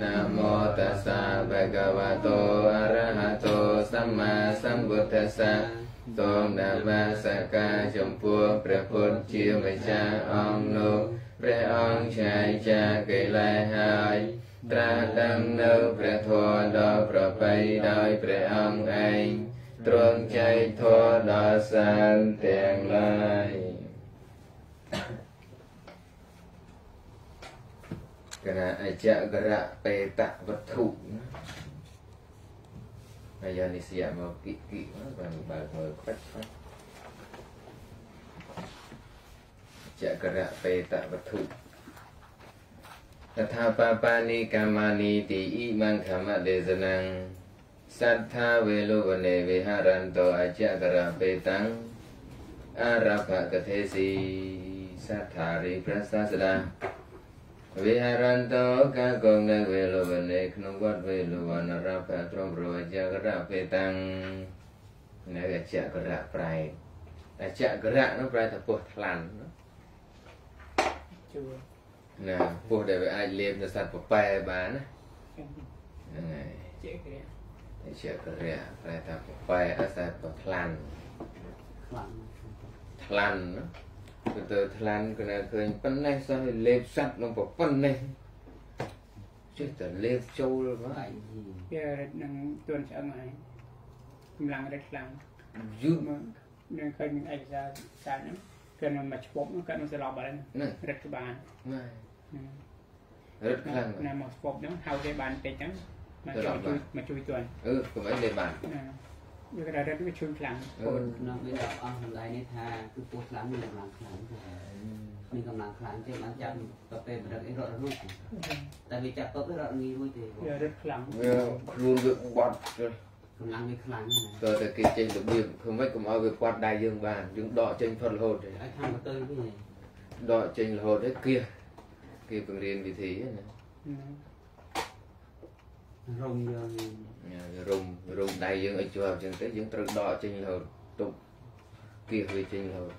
นะโมตัสสะภะคะวะโตอะระหะโตสัมมาสัมพุทธัสสะសូមនមស្ការចំពោះព្រះពុទ្ធជាម្ចាស់អង្គនោះព្រះអង្គឆាយចាកកិលេសហើយត្រាស់ដឹងនៅព្រះធម៌ដ៏ប្រពៃដោយព្រះអង្គឯងទ្រង់ចែកធម៌ដល់សានទាំងឡាយ គណៈអច្ចករៈបេតវត្ថុហើយយកនិស្សិតមកគិគិបានបើកមើលខ្វាច់ខ្វាច់ចករៈបេតវត្ថុតថាបាបានិកម្មានិតិអ៊ីមង្ខមទេសនੰសត្ថាវេលវនេវិហរន្តោអច្ចករៈបេតੰអរភកទេស៊ីសត្ថារិប្រសាសដា វេហរន្តោកកងនៅវេលវនេក្នុងវត្តវេលវនរភត្រមប្រវចករៈបេតੰនៅអច្ចករៈប្រែអច្ចករៈនោះប្រែថាពោះថ្លាន់ជួណាពោះដែលវាអាចលេបនៅសត្វប្រប៉ែបានណាហ្នឹងហើយជាករៈជាករៈប្រែថាប្រប៉ែអសត្វប្រថ្លាន់ថ្លាន់ថ្លាន់ណា គឺទៅថ្លាន់គឺនៅឃើញប៉ុណ្ណេះសោះលេបសត្វនឹងប៉ុណ្ណេះចេះតែលេបចូលបាទវារត់នឹងទួនឆ្អឹងហើយកម្លាំងរត់ខ្លាំងយូរមកនៅឃើញនឹងឯកសារសារហ្នឹងគឺនឹងមកឈប់គាត់នឹងសឡប់ហើយរត់ក្បាលណារត់ខ្លាំងណាមកឈប់ហ្នឹងហៅគេបានពេកហ្នឹងមកជួយមកជួយទួនអឺកុំអីលេបាន ណាវាក៏រត់វាជួយខ្លាំងអូនក្នុងវាដល់អស់កន្លែងនេះថាគឺពោះខ្លាំងមានកម្លាំងខ្លាំងមានកម្លាំងខ្លាំងទេបានចាប់ទៅពេលបរិទ្ធអីរត់រួចតែវាចាប់ទៅរត់ងាយរួចទេវារត់ខ្លាំងវាខ្លួនវាបាត់កម្លាំងវាខ្លាំងតើតែគេចេញរបៀបធ្វើម៉េចកុំឲ្យវាពាត់ដៃយើងបានយើងដកចេញផុតរហូតទេឲ្យខាងទៅវិញដកចេញរហូតទេគៀសគេបង្រៀនវិធីណា រុំយើងរុំរុំដៃយើងឲ្យជាប់អញ្ចឹងទៅយើងត្រូវដកចេញរហូតទុកគៀសវាចេញរហូត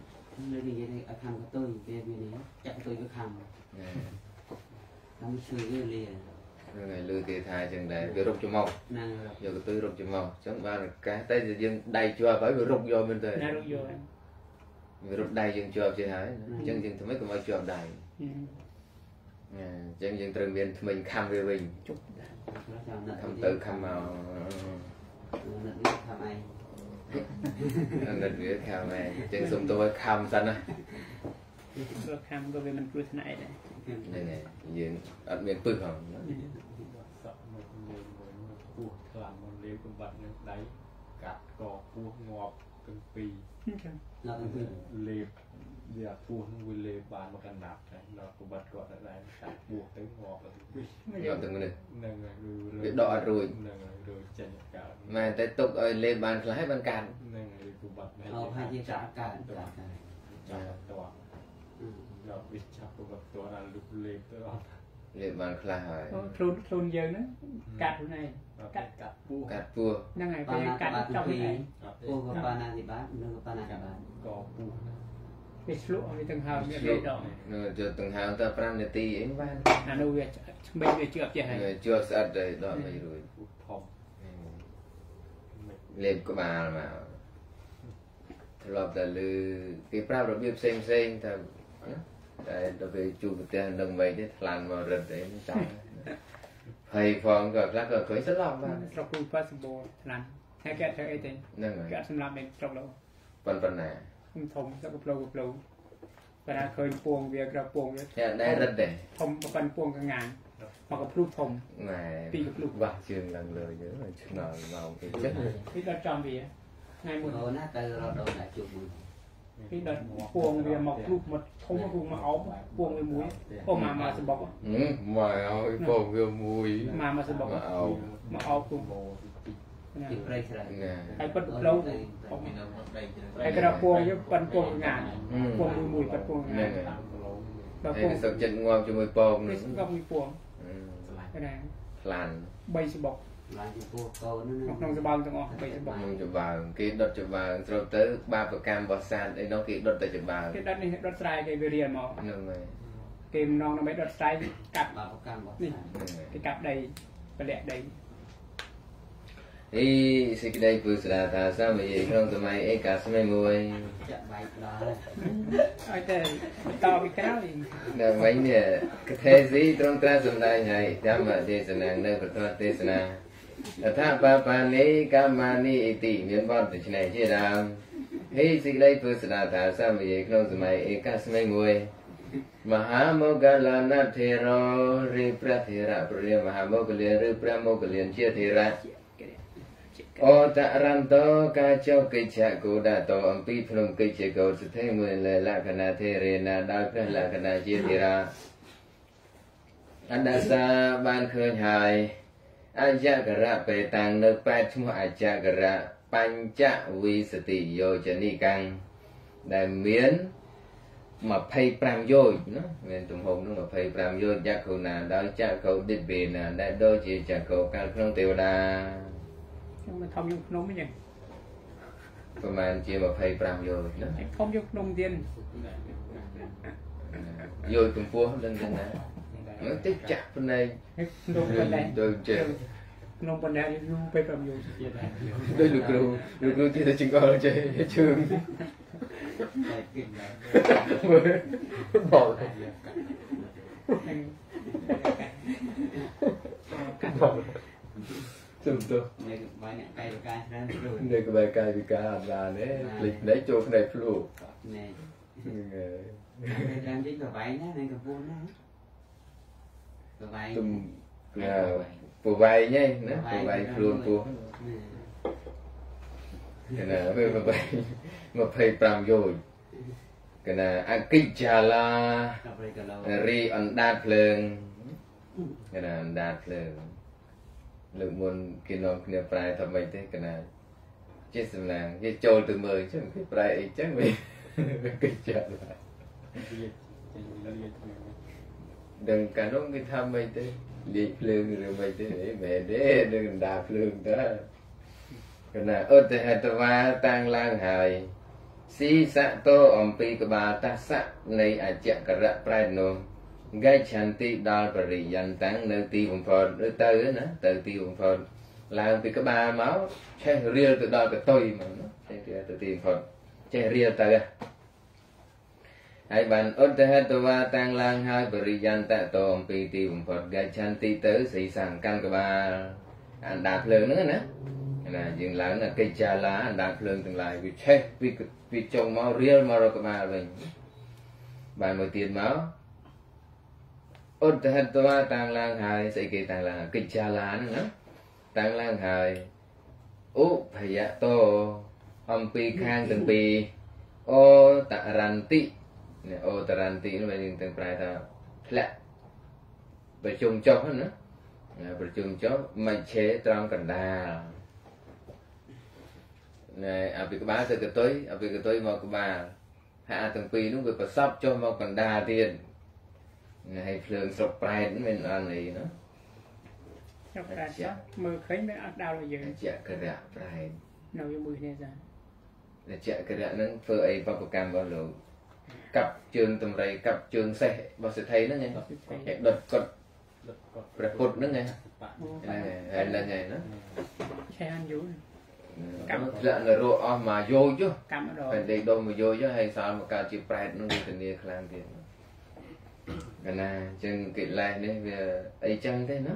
នេះនិយាយឲ្យខាងទៅវាវានេះចាក់ទៅវាខាងខាងឈឺវាលាហ្នឹងហើយលើគេថាអញ្ចឹងដែរវារុកច្មោះហ្នឹងយកកន្ទុយរុកច្មោះអញ្ចឹងបានកាសតែយើងដៃជាប់ហើយវារុកយកមែនទេណារុកយកវារុកដៃយើងជាប់ចេះហើយអញ្ចឹងយើងធ្វើម៉េចកុំឲ្យជាប់ដៃអញ្ចឹងយើងត្រូវមានថ្មិញខំវាវិញជប់ ខំទៅខំមកនឹកវាខំឯងនឹកវាខំឯងអញ្ចឹងសុំទៅឲ្យខំសិនណាព្រោះខំក៏វាមិនគ្រោះថ្នាក់ដែរហ្នឹងហើយយើងអត់មានពឹសផងសក់មកលេងមួយពោះខ្លាំងមកលេងកំបាត់នឹងដៃកាត់កពោះងាប់ទាំងពីរដល់ទាំងពីរលេបវាពោះនឹងវាលេបបានមកកណ្ដាប់តែ ដល់កំបាត់គាត់ដែរកាត់ពោះទៅងាប់ទាំងពីរងាប់ទាំងនេះហ្នឹងហើយវាដកអត់រួចហ្នឹងហើយរួចចេញកើតមែនតែទុកឲ្យលេបបានខ្លះហើយបានកាត់ហ្នឹងហើយកំបាត់អោហើយជាកាត់កាត់កាត់ចាប់តោះដល់វាចាប់ប្រវត្តិតដល់លុបលេបទៅអត់លេបបានខ្លះហើយខ្លួនខ្លួនយើងហ្នឹងកាត់ខ្លួនឯងកាត់កាត់ពោះកាត់ពោះហ្នឹងហើយពេលកាត់ចង់ឯងពោះក៏បានណាទីបាននឹងក៏បានណាទីបានក៏ពោះ វាឆ្លក់វាទាំងហើមវាដកនៅយកទាំងហើមទៅ5នាទីអីបានអានោះវាឆ្មេងវាជាប់ចេះហើយជាប់ស្អិតហើយដកមិនរួចធំលេបក្បាលមកធ្លាប់តែលឺគេប្រាប់របៀបផ្សេងផ្សេងថាតែទៅពេលជួបប្រទេសនឹងមិនទេថ្លាន់មករឹតអីចាំហើយផងក៏ខ្លះក៏ឃើញស្លាប់បានស្រុកគូប៉ាសម្បូរថ្លាន់តែគេធ្វើអីទេហ្នឹងហើយគេសម្រាប់នៅស្រុកលោកប៉ុណ្ប៉ុណ្ណាធំធំស្រុកផ្លូវផ្លូវបើថាឃើញពួងវាក្រពួងវាតែដែររឹតទេធំប៉ុណ្ណពួងកងានមកកភ្លុះធំណែពីកភ្លុះវ៉ាស់ជើងឡើងលើយើឆ្ងល់មកអីចឹងពីដល់ចំវាថ្ងៃមុនអូណាតែរត់ដល់តែជួបមួយពីដិតពួងវាមកគ្រុះមកធំគ្រុះមកអោបពួងវាមួយអូមកមកសម្បុកហឹមមកឲ្យពួងវាមួយមកមកសម្បុកមកអោបមកអោបពុំទី ព្រៃស្រែហើយប៉ិតផ្លូវហើយក្រពួងយកប៉ិនពួងងានពួងមួយមួយប៉ិតពួងងានដល់ពួងសឹកចិត្តងាប់ជាមួយពងនេះងាប់មួយពួងណាខ្លាន3ស្បុកឡើងចំពោះកូនហ្នឹងក្នុងច្បើងទាំងអស់បីច្បើងក្នុងច្បើងគេដុតច្បើងស្របទៅបាបកម្មរបស់សានអីនោះគេដុតតែច្បើងគេដុតនេះដុតស្រែគេវារៀនមកហ្នឹងហើយគេម្ដងដើម្បីដុតស្រែកាប់បាបកម្មរបស់នេះគេកាប់ដីប្រលាក់ដី អីសេចក្តីពុស្ដាថាសមយេក្នុងសម័យឯកាសម័យមួយចាក់បែកដល់ឲ្យតែបន្តពីក្រោយដល់វិញនេះកថាស៊ីត្រង់ត្រាសម្ដែងឲ្យធម្មទេសនានៅប្រធមទេសនាអថាបបានីកម្មានីអតិមានបទដូច្នេះជាដើមហេសេចក្តីពុស្ដាថាសមយេក្នុងសម័យឯកាសម័យមួយមហាមោគលនធេរោរិព្រះធេរៈព្រះរាមមហាមោគលានឬព្រះមោគលានជាធេរៈ អូតរន្តោកាចោកិច្ចគោដតោអំពីភ្នំកិច្ចកោសទ្ធិមួយលលក្ខណៈធេរេណាដោយព្រះលក្ខណៈជាធិរាអណ្ដសាបានឃើញហើយអញ្ញករៈបេតាំងនៅប៉ែឈ្មោះអញ្ញករៈបញ្ចវិសតិយោចនិកាំងដែលមាន25យោជណាមានទំហំនោះ25យោជយក្ខុណាដោយចក្ខុឌិបេណាដែលដូចជាចក្ខុកាលក្នុងទេវតា ខ្ញុំមកធំយកភ្នំអញ្ចឹងប្រហែលជា25យោជណាធំយកភ្នំទៀតយោជកម្ពស់ដឹងទេណាមើលតិចចាក់ភ្នែកភ្នំប៉ុណ្ណេះដូចចេះភ្នំប៉ុណ្ណេះយូរពេល5យោជទៀតដែរដូចលោកគ្រូលោកគ្រូទីទៅចង្កល់ចេះជើងបែកគិតដែរ មើលបោកបោកជំទោះនេះបាយអ្នកកាយវិការច្រើនព្រោះនៅក្បែរកាយវិការអត់បានទេភ្លេចភ្នែកចូលភ្នែកភ្លុកនេះហ្នឹងហើយចាំជិះប្រវាយណានឹងកំពូលណាប្រវាយទុំណាពវៃញ៉ៃណាពវៃខ្លួនពោះកណាវាពវៃ25យោជកណាអកិច្ចាឡាដល់ព្រៃកឡោរីអណ្ដាតភ្លើងកណាអណ្ដាតភ្លើង លើកមុនគេនាំគ្នាប្រែថាម៉េចទេកណាជាសំណាងគេចូលទៅមើលអញ្ចឹងគេប្រែអីចឹងវិញកិច្ចចាឡាទៀតចេញលៀតទៅដឹងកាលនោះគេថាម៉េចទេលេខភ្លើងឬម៉េចទេអីមែនទេនឹងអណ្ដាតភ្លើងតើកណាឧត្តហេតវាតាំងឡើងហើយស៊ីសៈតោអំពីក្បាលតសៈនៃអច្ចករៈប្រែតនោះ កៃឆន្តិដល់បរិយន្តាំងនៅទីបំផុតឬទៅណាទៅទីបំផុតឡើងពីក្បាលមកឆេះរៀលទៅដល់កតុយមកណាឆេះរៀលទៅទីបំផុតចេះរៀលទៅហើយបានឧត្តហេតវាតាំងឡើងហើយបរិយន្តតអំពីទីបំផុតកៃឆន្តិទៅស្រីសាំងកាន់ក្បាលអណ្ដាតភ្លើងហ្នឹងណាណាយើងឡើងណាកិច្ចចាឡាអណ្ដាតភ្លើងទាំងឡាយវាឆេះពីពីចុងមករៀលមករកក្បាលវិញបានមួយទៀតមក ឧត្តហេតវាតាំងឡើងហើយស្អីគេតាំងឡើងកិច្ចចាឡាហ្នឹងណាតាំងឡើងហើយឧភយតោអំពីខាងទាំងពីរអូតរន្តិនេះអូតរន្តិនោះយើងទាំងប្រែថាធ្លាក់ប្រជុំចុះណាណាប្រជុំចុះមជ្ឈេត្រង់កណ្ដាលណែអពីក្បាលទៅកតុយអពីកតុយមកក្បាលហើយអាទាំងពីរនោះវាប្រសពចុះមកកណ្ដាលទៀត ណែឲ្យភ្លើងស្រុកប្រែតមិនអត់នេះណាខ្ញុំប្រាជ្ញាមើលឃើញមិនអត់ដល់ឲ្យយើងជាករៈប្រែតនៅយមួយគ្នាចាដែលជាករៈហ្នឹងធ្វើអីបបកម្មរបស់លោកកាប់ជើងតម្រៃកាប់ជើងសេះរបស់សិទ្ធិហ្នឹងឯងឲ្យដុតកត់លឹកគាត់ព្រះពុទ្ធហ្នឹងឯងបាក់ហ្នឹងហើយហ្នឹងហើយណាឆេះអានយូរកម្មធ្លាក់នរោអស់មកយោជកម្មដល់ពេលដេកដុំមកយោជហើយសល់មកកើតជាប្រែតនឹងវាធានាខ្លាំងទៀត កណាអញ្ចឹងកិលេសនេះវាអីចឹងទេណា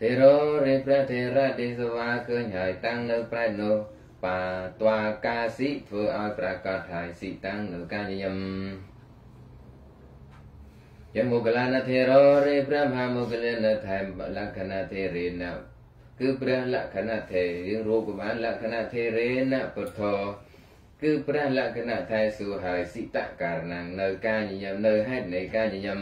ទេរោរិព្រះទេរៈទេសវាឃើញហើយតាំងនៅប្រែតនោះបាត្វាកាសិធ្វើឲ្យប្រកាសហើយសិតាំងនៅការញញឹមយមោគលានធេរោរិព្រះមហាមោគលានថែមលក្ខណៈធេរេណគឺព្រះលក្ខណៈធេយើងរូបបានលក្ខណៈធេរេណពុទ្ធោ គឺព្រះលក្ខណៈថែសួរហើយសិតករណងនៅការញញឹមនៅហេតុនៃការញញឹម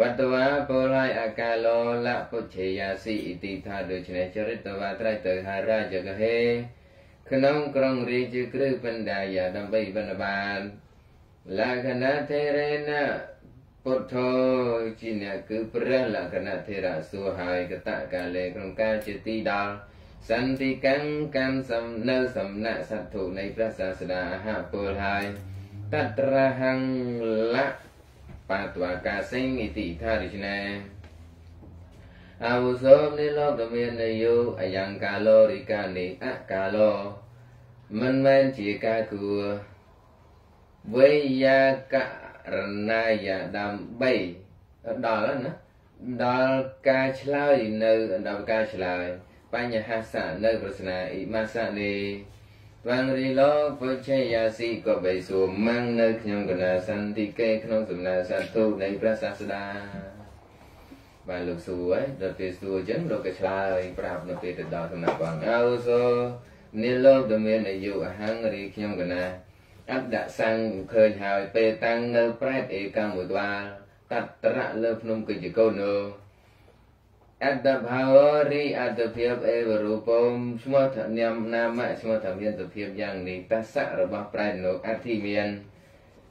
វត្តវាពលហើយអកាលោលពុច្ឆេយាសិឥតិថាដូច្នេះចរិតវាត្រៃទៅហរាជកហេក្នុងក្រុងរាជគ្រឹះបណ្ដាយាដើម្បីបណ្ឌបានលក្ខណៈធេរេណពុទ្ធោជាអ្នកគឺព្រះលក្ខណៈធេរៈសួរហើយកតកាលេក្នុងការជាទីដល់ សន្តិកੰកម្មសំនៅសំណាក់សត្វធុនៃព្រះសាស្តាអហពលហើយតត្រហੰលបាតវកាសិងឥតិថារិជ្នាអាវុសោនិលោកតមាននយោអយ៉ាងកាលោរិកានិអកាលោមិនមែនជាការគួរវេយាករណាយដើម្បីដល់ណាដល់ការឆ្លើយនៅដល់ការឆ្លើយ បញ្ហាសៈនៅប្រស្នាអ៊ីមាសៈនេះវងរីលោពុជយាស៊ីក៏បីសួរម៉ាំងនៅខ្ញុំកណាសន្តិកេក្នុងសំណើសត្វទូនៃព្រះសាស្តាបានលោកសួរហើយដល់ពេលសួរអញ្ចឹងលោកក៏ឆ្លើយប្រាប់នៅពេលទៅដល់សំណាក់បងអោសូនិលោកដែលមានអាយុអហង្រីខ្ញុំកណាអត្តដាក់សាំងឃើញហើយពេលតាំងនៅប្រែតអេកាំមួយក្បាលតត្រៈលើភ្នំកិច្ចកូននោះ អត្តភាវរីអត្តភាពអេវរូបមឈ្មោះធនាមនាមឈ្មោះធមានទភាពយ៉ាងនេះតសៈរបស់ប្រែនោះអធិមាន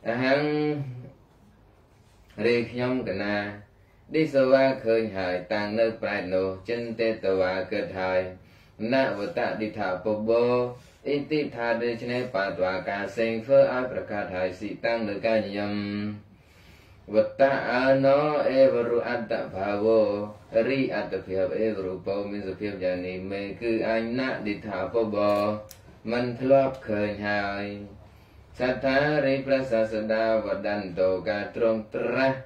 អហង្រីខ្ញុំកណាឌិសវ៉ាឃើញហើយតាំងនៅប្រែនោះចិនទេតវ៉ាគិតហើយណវតឌិថាពបោអ៊ីតិថាដូច្នេះបាតវ៉ាការសេងធ្វើឲ្យប្រកាសហើយស៊ីតាំងនៅការញញឹម វតអណោអេវរុអត្តភាវោរីអត្តភាពអេវរុបោមានសភាពយ៉ាងនេះមេគឺអញណឌិថាពបមិនធ្លាប់ឃើញហើយសត្ថារិប្រសាសដាវដន្តោការត្រង់ត្រាស់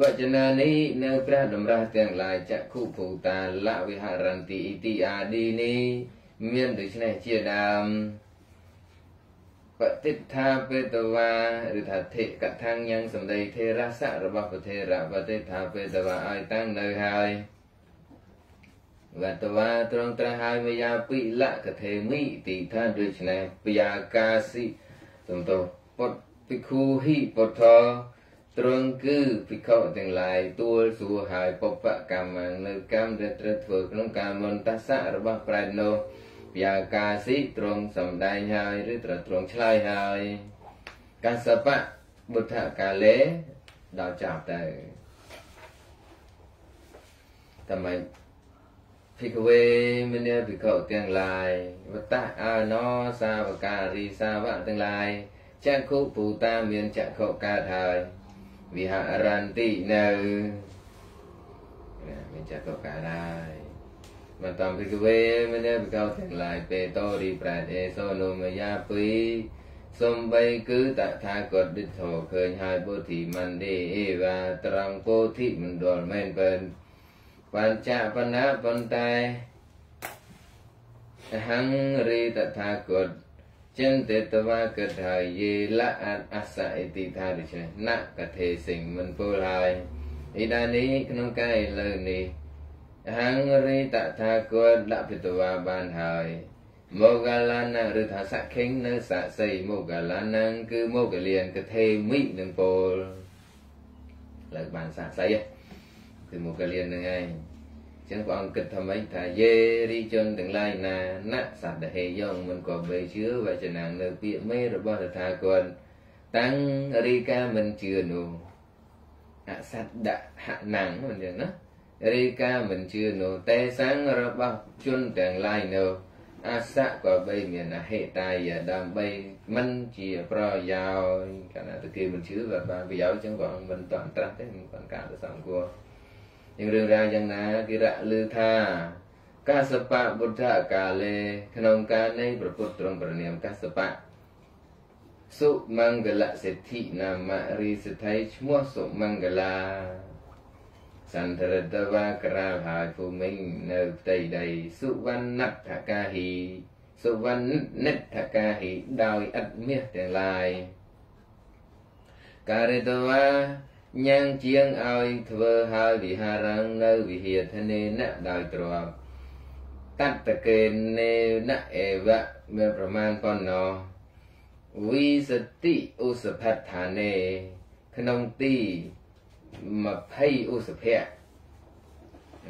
វចនានេះនៅព្រះតម្រាស់ទាំងឡាយចក្ខុភូតាលវិហរន្តិអ៊ីទីអាឌីនេះមានដូច្នេះជាដើម បតិថាបេតវាឬថាធិកថាំងយ៉ាងសំដីធេរសៈរបស់ប្រធេរបតិថាបេតវាឲ្យតាំងនៅហើយវតវាត្រង់ត្រាស់ហើយមយាពិលកថេមិទីថាដូច្នេះពយាកាសិសំទោពុតភិក្ខុហិពុទ្ធត្រង់គឺភិក្ខុទាំងឡាយទួលសួរហើយបពកម្មនៅកម្មដែលត្រូវធ្វើក្នុងការមន្តសៈរបស់ប្រែតនោះព្យាកាសិត្រង់សំដែងហើយឬត្រត្រង់ឆ្លើយហើយកសបៈបុទ្ធកាលេដល់ចាប់ទៅតាមភិក្ខវេមនីភិក្ខុទាំងឡាយវតៈអណោសាវការីសាវៈទាំងឡាយចក្ខុភូតាមានចក្ខុកើតហើយវិហរន្តិនៅមានចក្ខុកើតហើយ បន្តំភិក្ខវេមនីភិក្ខុទាំងឡាយពេតោរីប្រែតអេសោនុមយាពីសំបីគឺតថាគតឌិធោឃើញហើយបុទ្ធីមន្តិអេវាត្រង់ពោធិមណ្ឌលមែនបែនបញ្ចបណ្ណាប៉ុន្តែអហង្រីតថាគតចិនតេតវាគិតហើយយេលៈអសៈអតិថាដូច្នេះណកថេសិងមិនពោលហើយឥដានេះក្នុងកាយលើនេះអ ហង្រីតថាគតលភិតវាបានហើយមកកាលានឬថាសខេងនៅស័ក្សីមកកាលានគឺមកកលៀនកថេមិនឹងពោលលើបានស័ក្សីគឺមកកលៀននឹងឯងចឹងព្រះអង្គគិតថាម៉េចថាយេរីជនទាំងឡាយណាណសត្វហេយ៉ងមិនក៏បីជឿវចនានៅពាក្យមេរបស់តថាគតតាំងរីកាមិនជឿនោះអសត្វដហណាំងមិនចឹងណា រីកាមិនជឿនោះតែសាំងរបស់ជនទាំងឡាយនោះអសៈក៏បីមានអហេតាយដើម្បីមិនជាប្រយោជន៍កាលណាទៅគេមិនជឿបើបានប្រយោជន៍ចឹងក៏មិនតន់ត្រាស់ទេមិនបានការទៅសង្គួរយ៉ាងរឿងរ៉ាវយ៉ាងណាគេរកឮថាកាសបៈបុទ្ធកាលេក្នុងកាលនៃព្រះពុទ្ធទ្រង់ប្រណាមកាសបៈសុមង្គលសិទ្ធិនាមរីសថៃឈ្មោះសុមង្គលា សន្តរតវាក្រាលហើយភូមិនៅផ្ទៃដីសុវណ្ណថកាហិសុវណ្ណថកាហិដោយឥតមាសទាំងឡាយការិតវាញ៉ាំងជាងឲ្យធ្វើហើយវិហារងនៅវិហារធនេណដោយទ្របតតកេនេណអេវៈមានប្រមាណប៉ុណ្ណោះវិសតិឧសភដ្ឋានេក្នុងទី 20ឧសភៈ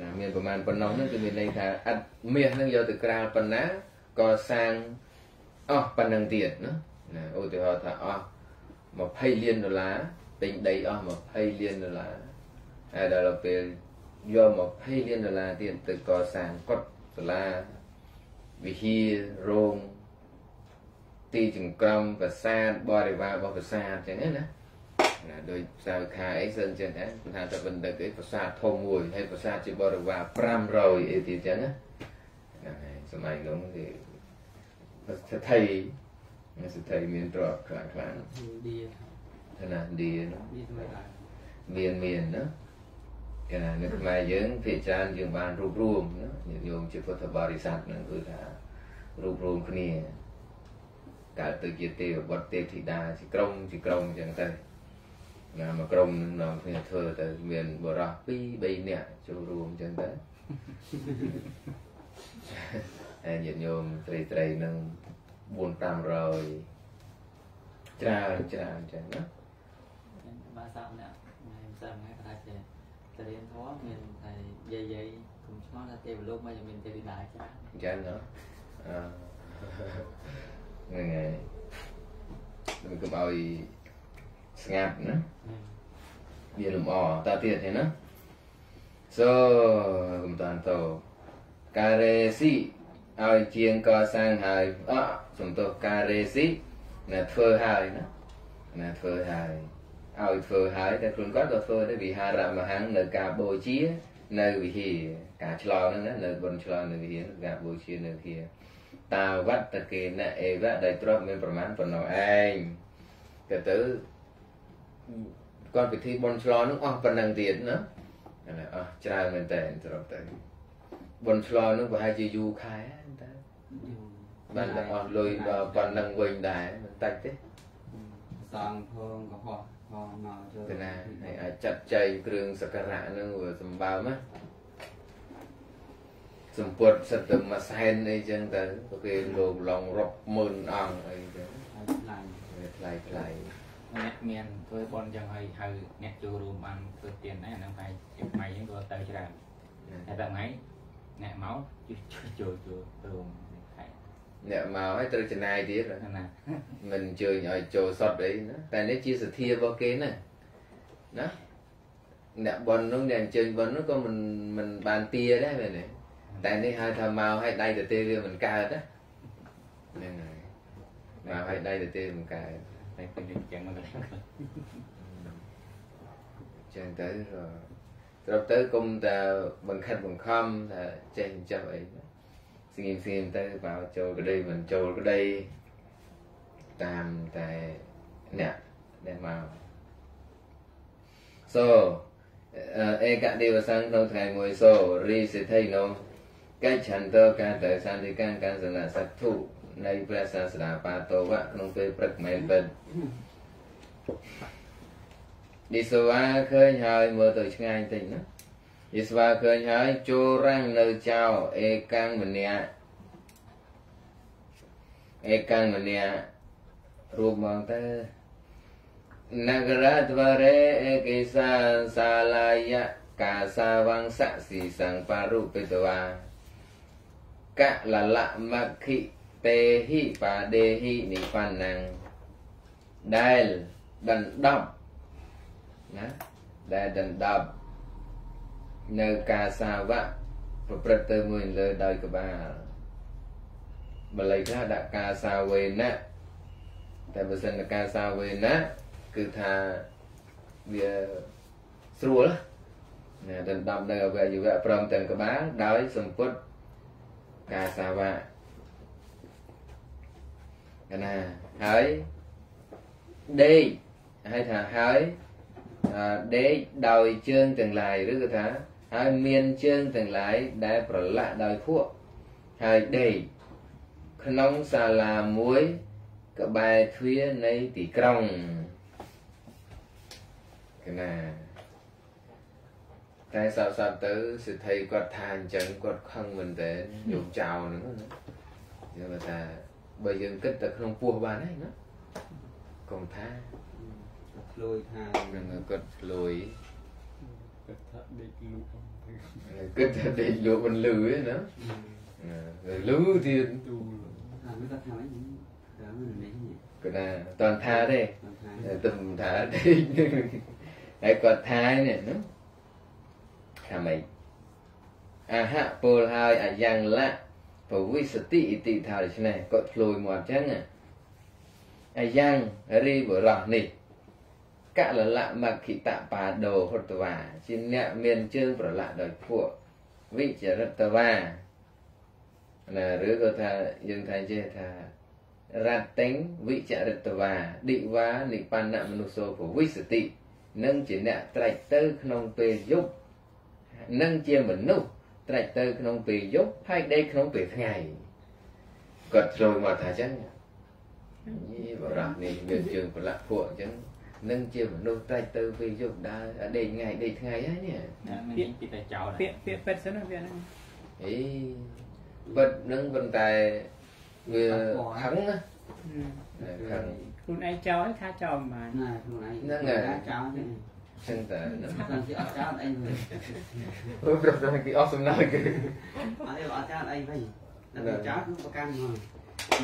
ណាមានប្រមាណប៉ុណ្ណោះហ្នឹងគឺមានន័យថាអត់មាសហ្នឹងយកទៅក្រាលប៉ុណ្ណាក៏សាងអស់ប៉ុណ្ណឹងទៀតណាណាឧទាហរណ៍ថាអស់20លានដុល្លារទិញដីអស់20លានដុល្លារហើយដល់ពេលយក20លានដុល្លារទៀតទៅកសាងកុដិសាលាវិហាររោងទីចង្ក្រមប្រាសាទបរិវាររបស់ប្រាសាទអញ្ចឹងណា ណាដោយសាវខាអីសិនចឹងណាថាតែបណ្ឌិតអីប្រាសាទធំមួយហើយប្រាសាទជាបរិវារ500អីទៀតចឹងណាហ្នឹងហើយសម័យនោះគេស្ថិស្ថិមានទ្រព្យខ្លាំងខ្លាំង ឌី ណាឌីណា ឌីទៅដែរ មានមានណាគេណានៅខ្មែរយើងភាគច្រើនយើងបានរួបរวมណាញាតិញោមជាពុទ្ធបរិស័ទហ្នឹងគឺថារួបរวมគ្នាកើតទៅជាទេវបុត្រទេពធីតាជាក្រុមជាក្រុមអញ្ចឹងទៅ ណាមកក្រុមនឹងនាំគ្នាធ្វើទៅមានបរោះ2 3នាក់ចូលរួមអញ្ចឹងទៅហើយញាតិញោមត្រីត្រីនឹង4 500ច្រើនច្រើនអញ្ចឹងណាបាសាម្នាក់ថ្ងៃម្សិលថ្ងៃគាត់ថាជារៀនធម៌មានតែយាយយាយគុំឆ្ងល់ថាទេវលោកមកยังមានទេវតាច្រើនអញ្ចឹងណាអឺហ្នឹងហើយមិនកុំឲ្យ ស្ងាត់ណាវាលំអតទៀតទេណា so កុំតាន់តការេស៊ីឲ្យជាងកសាងហើយអសំទោសការេស៊ីណាធ្វើហើយណាណាធ្វើហើយឲ្យធ្វើហើយតែខ្លួនគាត់ក៏ធ្វើដែរវិហារមហង្គនៅការបូជានៅវិហារការឆ្លងហ្នឹងណានៅបនឆ្លងនៅវិហារការបូជានៅវិហារតាវត្តកេណអេវៈដែលទ្រព្យមានប្រមាណប៉ុណ្ណោះឯងទៅទៅ គាត់ពិធីបនឆ្លងហ្នឹងអស់ប៉ុណ្ណឹងទៀតណាហ្នឹងអស់ច្រើនមែនតើទ្រព្យទៅបនឆ្លងហ្នឹងប្រហែលជាយូរខែតើបានតែអស់លុយដល់ប៉ុណ្ណឹងវិញដែរមិនតិចទេសងផងកុហកផងមកចូលទៅណាហើយអាចចាត់ចែងគ្រឿងសក្ការៈហ្នឹងវាសម្បើមណាសម្ពុតសិតទៅមួយសែនអីចឹងទៅប្រគេលោកឡងរាប់ម៉ឺនអង្គអីចឹងហើយខ្លាញ់វាថ្លៃថ្លៃ អ្នកមានធ្វើបនចឹងហើយហៅអ្នកចូលរួមបានធ្វើទៀនដែរអាហ្នឹងហើយជាថ្ងៃហ្នឹងក៏ទៅច្រើនតែតែថ្ងៃអ្នកមកជួយចូលចូលរួមខែអ្នកមកហើយត្រូវចំណាយទៀតហ្នឹងណាមិនអញ្ជើញឲ្យចូលសតអីណាតែនេះជាសទ្ធារបស់គេណាណាអ្នកបននោះអ្នកអញ្ជើញបននោះក៏មិនមិនបានទាដែរមែនទេតែនេះហៅថាមកឲ្យដៃទៅទេវាមិនកើតណាហ្នឹងហើយមកឲ្យដៃទៅទេមិនកើត តែពេលនេះចឹងមកចឹងទៅក៏ត្រប់ទៅគុំតែបង្ខិតបង្ខំថាចេះអញ្ចឹងអីណាស្ងៀមស្ងៀមទៅបើចូលក្តីមិនចូលក្តីតាមតែអ្នកដែលមក so អេកទេវសង្ឃក្នុងថ្ងៃមួយ so រីសិទ្ធិនោះកិច្ចឆន្ទរការទៅសន្តិកា នកានសនៈសត្ថុនៃព្រះសាស្តាបាតវៈក្នុងពេលព្រឹកមែនពិតឌីសូវ៉ាឃើញហើយមើលទៅឆ្ងាយតិចណាឌីសូវ៉ាឃើញហើយចូលរាំងនៅចោលអេកាំងម្នាក់អេកាំងម្នាក់រួមមកទៅ Nagaradvare ekisa salaya kasawang saksi sang paru pitwa Ka lala makhi tehi padehi nipanang Đài đần đập Đó Đài đần đập Nơi ca sa vạ Và prật tư mười lời đời của bà Bà lấy ra đã ca sa quê nạ Tại bà xin là ca sa quê nạ គឺថាវាស្រួលណាដណ្ដប់នៅអវយវៈព្រមទាំងក្បាលដោយសម្ពុតកាសាវៈ កណាហើយដេកហើយថាហើយដេកដោយជើងទាំងឡាយឬក៏ថាហើយមានជើងទាំងឡាយដែលប្រឡាក់ដោយភក់ហើយដេកក្នុងសាលាមួយក្បែរទ្វារនៃទីក្រុងកណាតែសពសពទៅសិទ្ធិគាត់ថាអញ្ចឹងគាត់ខឹងមែនតើយកចោលហ្នឹងណាយើងថា បើយើងគិតតែក្នុងពោះបានហើយណាកុំថាលួយថានឹងគាត់លួយគាត់ថាដេកលូកគិតថាដេកលក់មិនលឺទេណាលឺទៀតទូលថាមិនគាត់ថាអីដើមនេះនេះគាត់ថាតន់ថាទេគាត់ថាទំថាដេកហើយគាត់ថានេះណាថាម៉េចអហៈពលហើយអាយ៉ាងលៈ ពវិសតិឥតិថាដូច្នេះគាត់ឆ្លួយមកអញ្ចឹងអាយ៉ាងរីបរោះនេះកលលៈមគ្គិតបាដោហុតវាជាអ្នកមានជើងប្រឡាក់ដោយពួកវិចរិតវាណាឬក៏ថាយើងថាចេះថារតេងវិចរិតវាឌិវានិបណ្ណមនុស្សោពវិសតិនឹងជាអ្នកត្រេកទៅក្នុងពេលយប់នឹងជាមនុស្ស ត្រេកទៅក្នុងពេលយប់ហើយដេកក្នុងពេលថ្ងៃគាត់ឆ្លោយមកថាចឹងយីបរោះនេះមានជើងប្រឡាក់ពួកអញ្ចឹងនឹងជាមនុស្សត្រេកទៅពេលយប់ដើរដេកថ្ងៃដេកថ្ងៃហ្នឹងនេះមានពីតែចោលពាក្យពាក្យពេតសិនណាវាហ្នឹងអីបិទនឹងប៉ុន្តែវាខឹងណាខឹងខ្លួនឯងចោលឲ្យថាចោលមិនបានណាខ្លួនឯងហ្នឹងហើយចោលទេ ចឹងតែហ្នឹងខាងទីអត់ចោលអីវិញអូប្រហែលគេអស់សំណើគេអត់អត់ចោលអីវិញតែចោលគឺប្រកាន់មក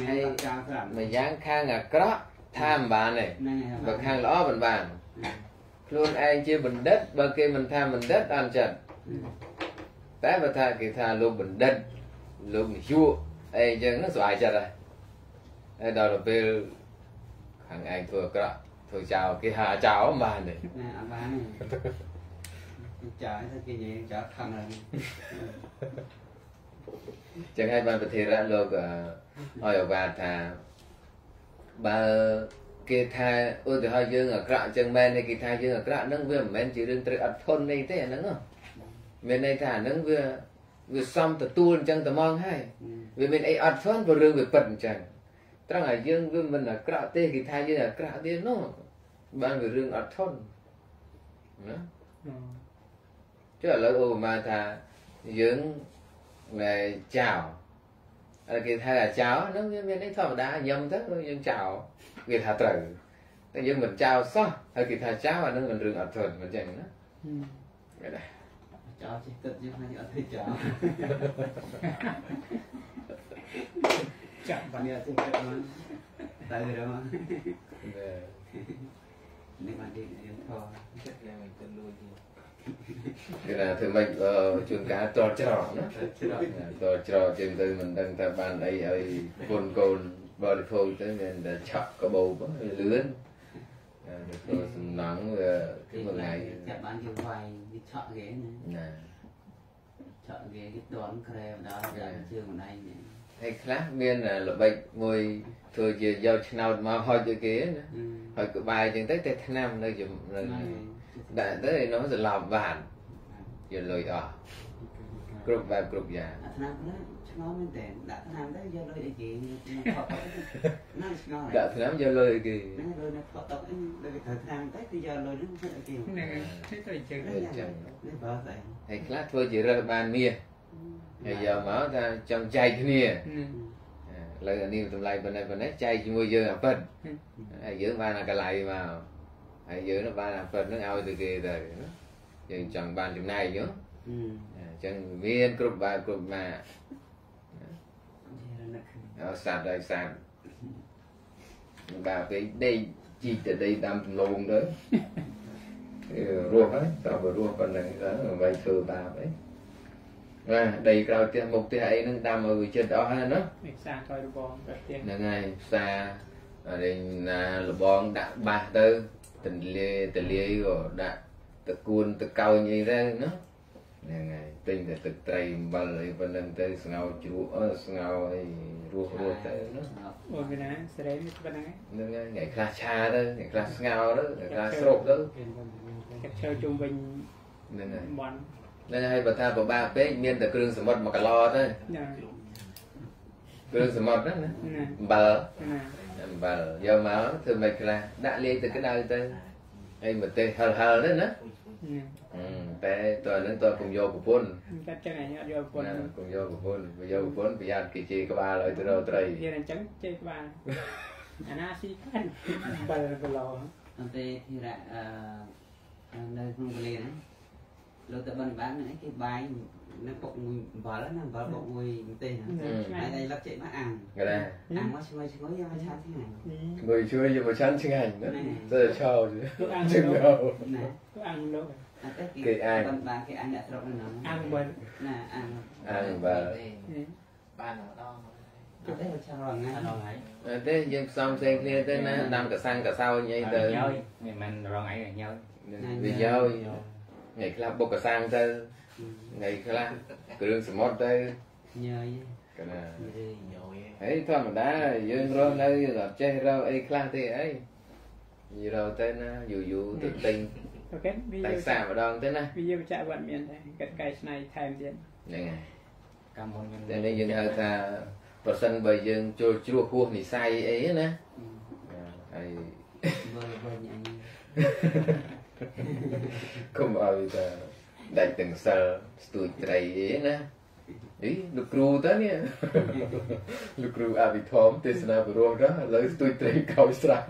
មានអត់ចោលស្រាប់ម្យ៉ាងខាងអាក្រក់ថាមិនបានទេហ្នឹងហើយបើខាងល្អមិនបានខ្លួនឯងជាបណ្ឌិតបើគេមិនថាបណ្ឌិតអត់ចិត្តតែបើថាគេថាលោកបណ្ឌិតលោកនាយកអីចឹងហ្នឹងស្វាយចិត្តហើយហើយដល់ទៅពេលខាងឯងធ្វើអាក្រក់ ធ្វើចោលគេហាចោលមិនបានទេណាអត់បានទេចោលទៅគេនិយាយចោលខឹងហើយចឹងហើយបានប្រធារៈលោកអឲ្យអវាទថាបើគេថាឧទាហរណ៍យើងអាក្រក់ចឹងមែនទេគេថាយើងអាក្រក់ហ្នឹងវាមិនមែនជារឿងត្រូវអត់ធន់នេះទេអាហ្នឹងហ៎មានន័យថាអាហ្នឹងវាវាសំទទួលអញ្ចឹងតែមកហើយវាមានអីអត់ធន់ព្រោះរឿងវាពិតអញ្ចឹងត្រង់ឲ្យយើងវាមិនអាក្រក់ទេគេថាយើងអាក្រក់ទៀតនោះ បានវារឿងអត់ធន់ណាចុះឥឡូវឧបមាថាយើងដែលចោលហើយគេថាចោលនោះវាមាននេះធម្មតាញឹមទៅនោះយើងចោលវាថាត្រូវតែយើងមិនចោលសោះហើយគេថាចោលអានឹងមិនរឿងអត់ធន់មិនចឹងណាគេដែរចោលចេះគិតយើងមិនអត់ទេចោលចាប់បានយើងគិតមកតែរឿង មកតែរម Về. នេះបានទីយើងធေါ် cái là thường mình ờ, chuồng cá to trò nó to trò trên tư mình đang ta ban ấy ấy côn côn body phô tới nên là chọc có bầu có lươn à, được tôi nắng về ទី cái ក một ន្លែង ngày ចាប់បានយើងវាយវាឆក់គេណា nè ឆក់គេគេដន់ក្រែម្ដងដល់ជើងម្ដាយនេះ hay khác miên là là bệnh môi thôi giờ giao nào mà hỏi cho kia nữa អឺ hỏi cái bài chừng tới tới tháng năm nơi dùm rồi ហ្នឹង đã tới đây nó sẽ làm vạn giờ lời ở group bài group già អាថ្នាំនេះឆ្ងល់មែនតើដាក់ថ្នាំទៅយកលុយអីគេថតណាឆ្ងល់ đã tháng năm giờ lời kì ហ្នឹងលុយនៅថតទៅអីដូចត្រូវថ្នាំទៅគឺយកលុយហ្នឹងធ្វើអីគេហ្នឹងហើយទៅជើងនេះ បើស្អី hay khác thôi chỉ rơi ban mía hay giờ mở ta trong chay thế nia À, lời anh yêu tụi lại bên này bên đấy chay chỉ mua dơ à phân hay giữ ba là cái lại mà hay giữ nó ba là phân nó ao từ kia rồi nó chừng chẳng bàn chừng này nữa អឺ À, chẳng miên group bài group mà នឹកឃើញ nó sạt đây sạt bà cái đây chi từ đây đâm luôn đấy ruột ấy tao vừa ruột còn này đó là vay thừa bà đấy à, đây cao tiền mục tiêu ấy nó đâm ở trên đó ha nó ឯកសារក្រោយរបងប្រទេសហ្នឹងហើយផ្សារអរិញណាលបងដាក់បាសទៅទន្លាទលាយក៏ដាក់តកួនតកោញអីដែរណាហ្នឹងហើយទិញតែទឹកត្រីអំបិលអីប៉ុណ្្នឹងទៅស្ងោរជ្រក់អឺស្ងោរអីរស់រស់ទៅណាអូនវាណាសេរីប៉ុណ្ណឹងហ្នឹងហើយថ្ងៃខ្លះឆាទៅថ្ងៃខ្លះស្ងោរទៅថ្ងៃខ្លះស្រូបទៅកាត់ឈើជុំវិញហ្នឹងហើយបន់ហ្នឹងហើយបើថាពិបាកពេកមានតែគ្រឿងសមុទ្រមួយកឡទៅណាគ្រឿងសមុទ្រហ្នឹងណាណាអំបិលណាអំបិលយកមកធ្វើមិនខ្លះដាក់លាយទឹកក្តៅទៅហើយម្ទេសហឹលហឹលទៅណាណា Ừ, តែតើនឹងតើកុំយកប្រពន្ធកាត់ចឹងឯងអត់យកប៉ុនណាកុំយកប្រពន្ធបើយកប្រពន្ធប្រយ័ត្នគេជេរក្បាលឲ្យទៅរកត្រីវាអញ្ចឹងចេះក្បាលអាណាស៊ីខាន់បើកឡោអន្តេធីរៈអឺនៅក្នុងកលៀន លោកតបិនបានហ្នឹងគេបាយនៅពុកមួយអំបិលណាអំបិលពុកមួយម្ទេសណាហើយតែលឹកចេញមកអាំង cái này អាំងមកឈ្ងុយឈ្ងុយយកមកឆាថ្ងៃ người chưa nhưng mà chán chừng hành đó Này. rất là trâu chứ លោកអាំង chừng លោក đâu ណាលោកអាំងលោកអត់ទេគេអាំងបិនបានគេអាំងអ្នកស្រុកហ្នឹងអាំងបើណាអាំង ăn và បានម្ដង ừ. អត់ទេឆារងថ្ងៃអត់ដល់ហើយអត់ទេយើងផ្សំផ្សេងគ្នាទៅណាដាំកសាំងកសោញអីទៅញ៉យមិនមែនរងអីញ៉យវាយោ ថ្ងៃខ្លះបុកកសាំងទៅថ្ងៃខ្លះគ្រឿងសមុទ្រទៅញ៉ៃកណាញយហើយធម្មតាយើងរស់នៅយើងអត់ចេះរកអីខ្លះទេអីនិយាយរកទៅណាយូរយូរទៅទិញអូខេវាតែយើងសាកម្ដងទៅណាវាយើងចាក់វត្តមានដែរកាត់កែច្នៃថែមទៀតហ្នឹងហើយកម្មមុនមានតែនេះយើងហៅថាប្រសិនបើយើងចូលជ្រោះហួសនិស័យអីណាហើយមើលមើលញ៉ៃ កុំឲ្យតែដាច់ទាំងសិលស្ទួចត្រីអីណាអីលោកគ្រូតើនេះលោកគ្រូអភិធម្មទេសនាបរោះទៅឥឡូវស្ទួចត្រីកោស្រះ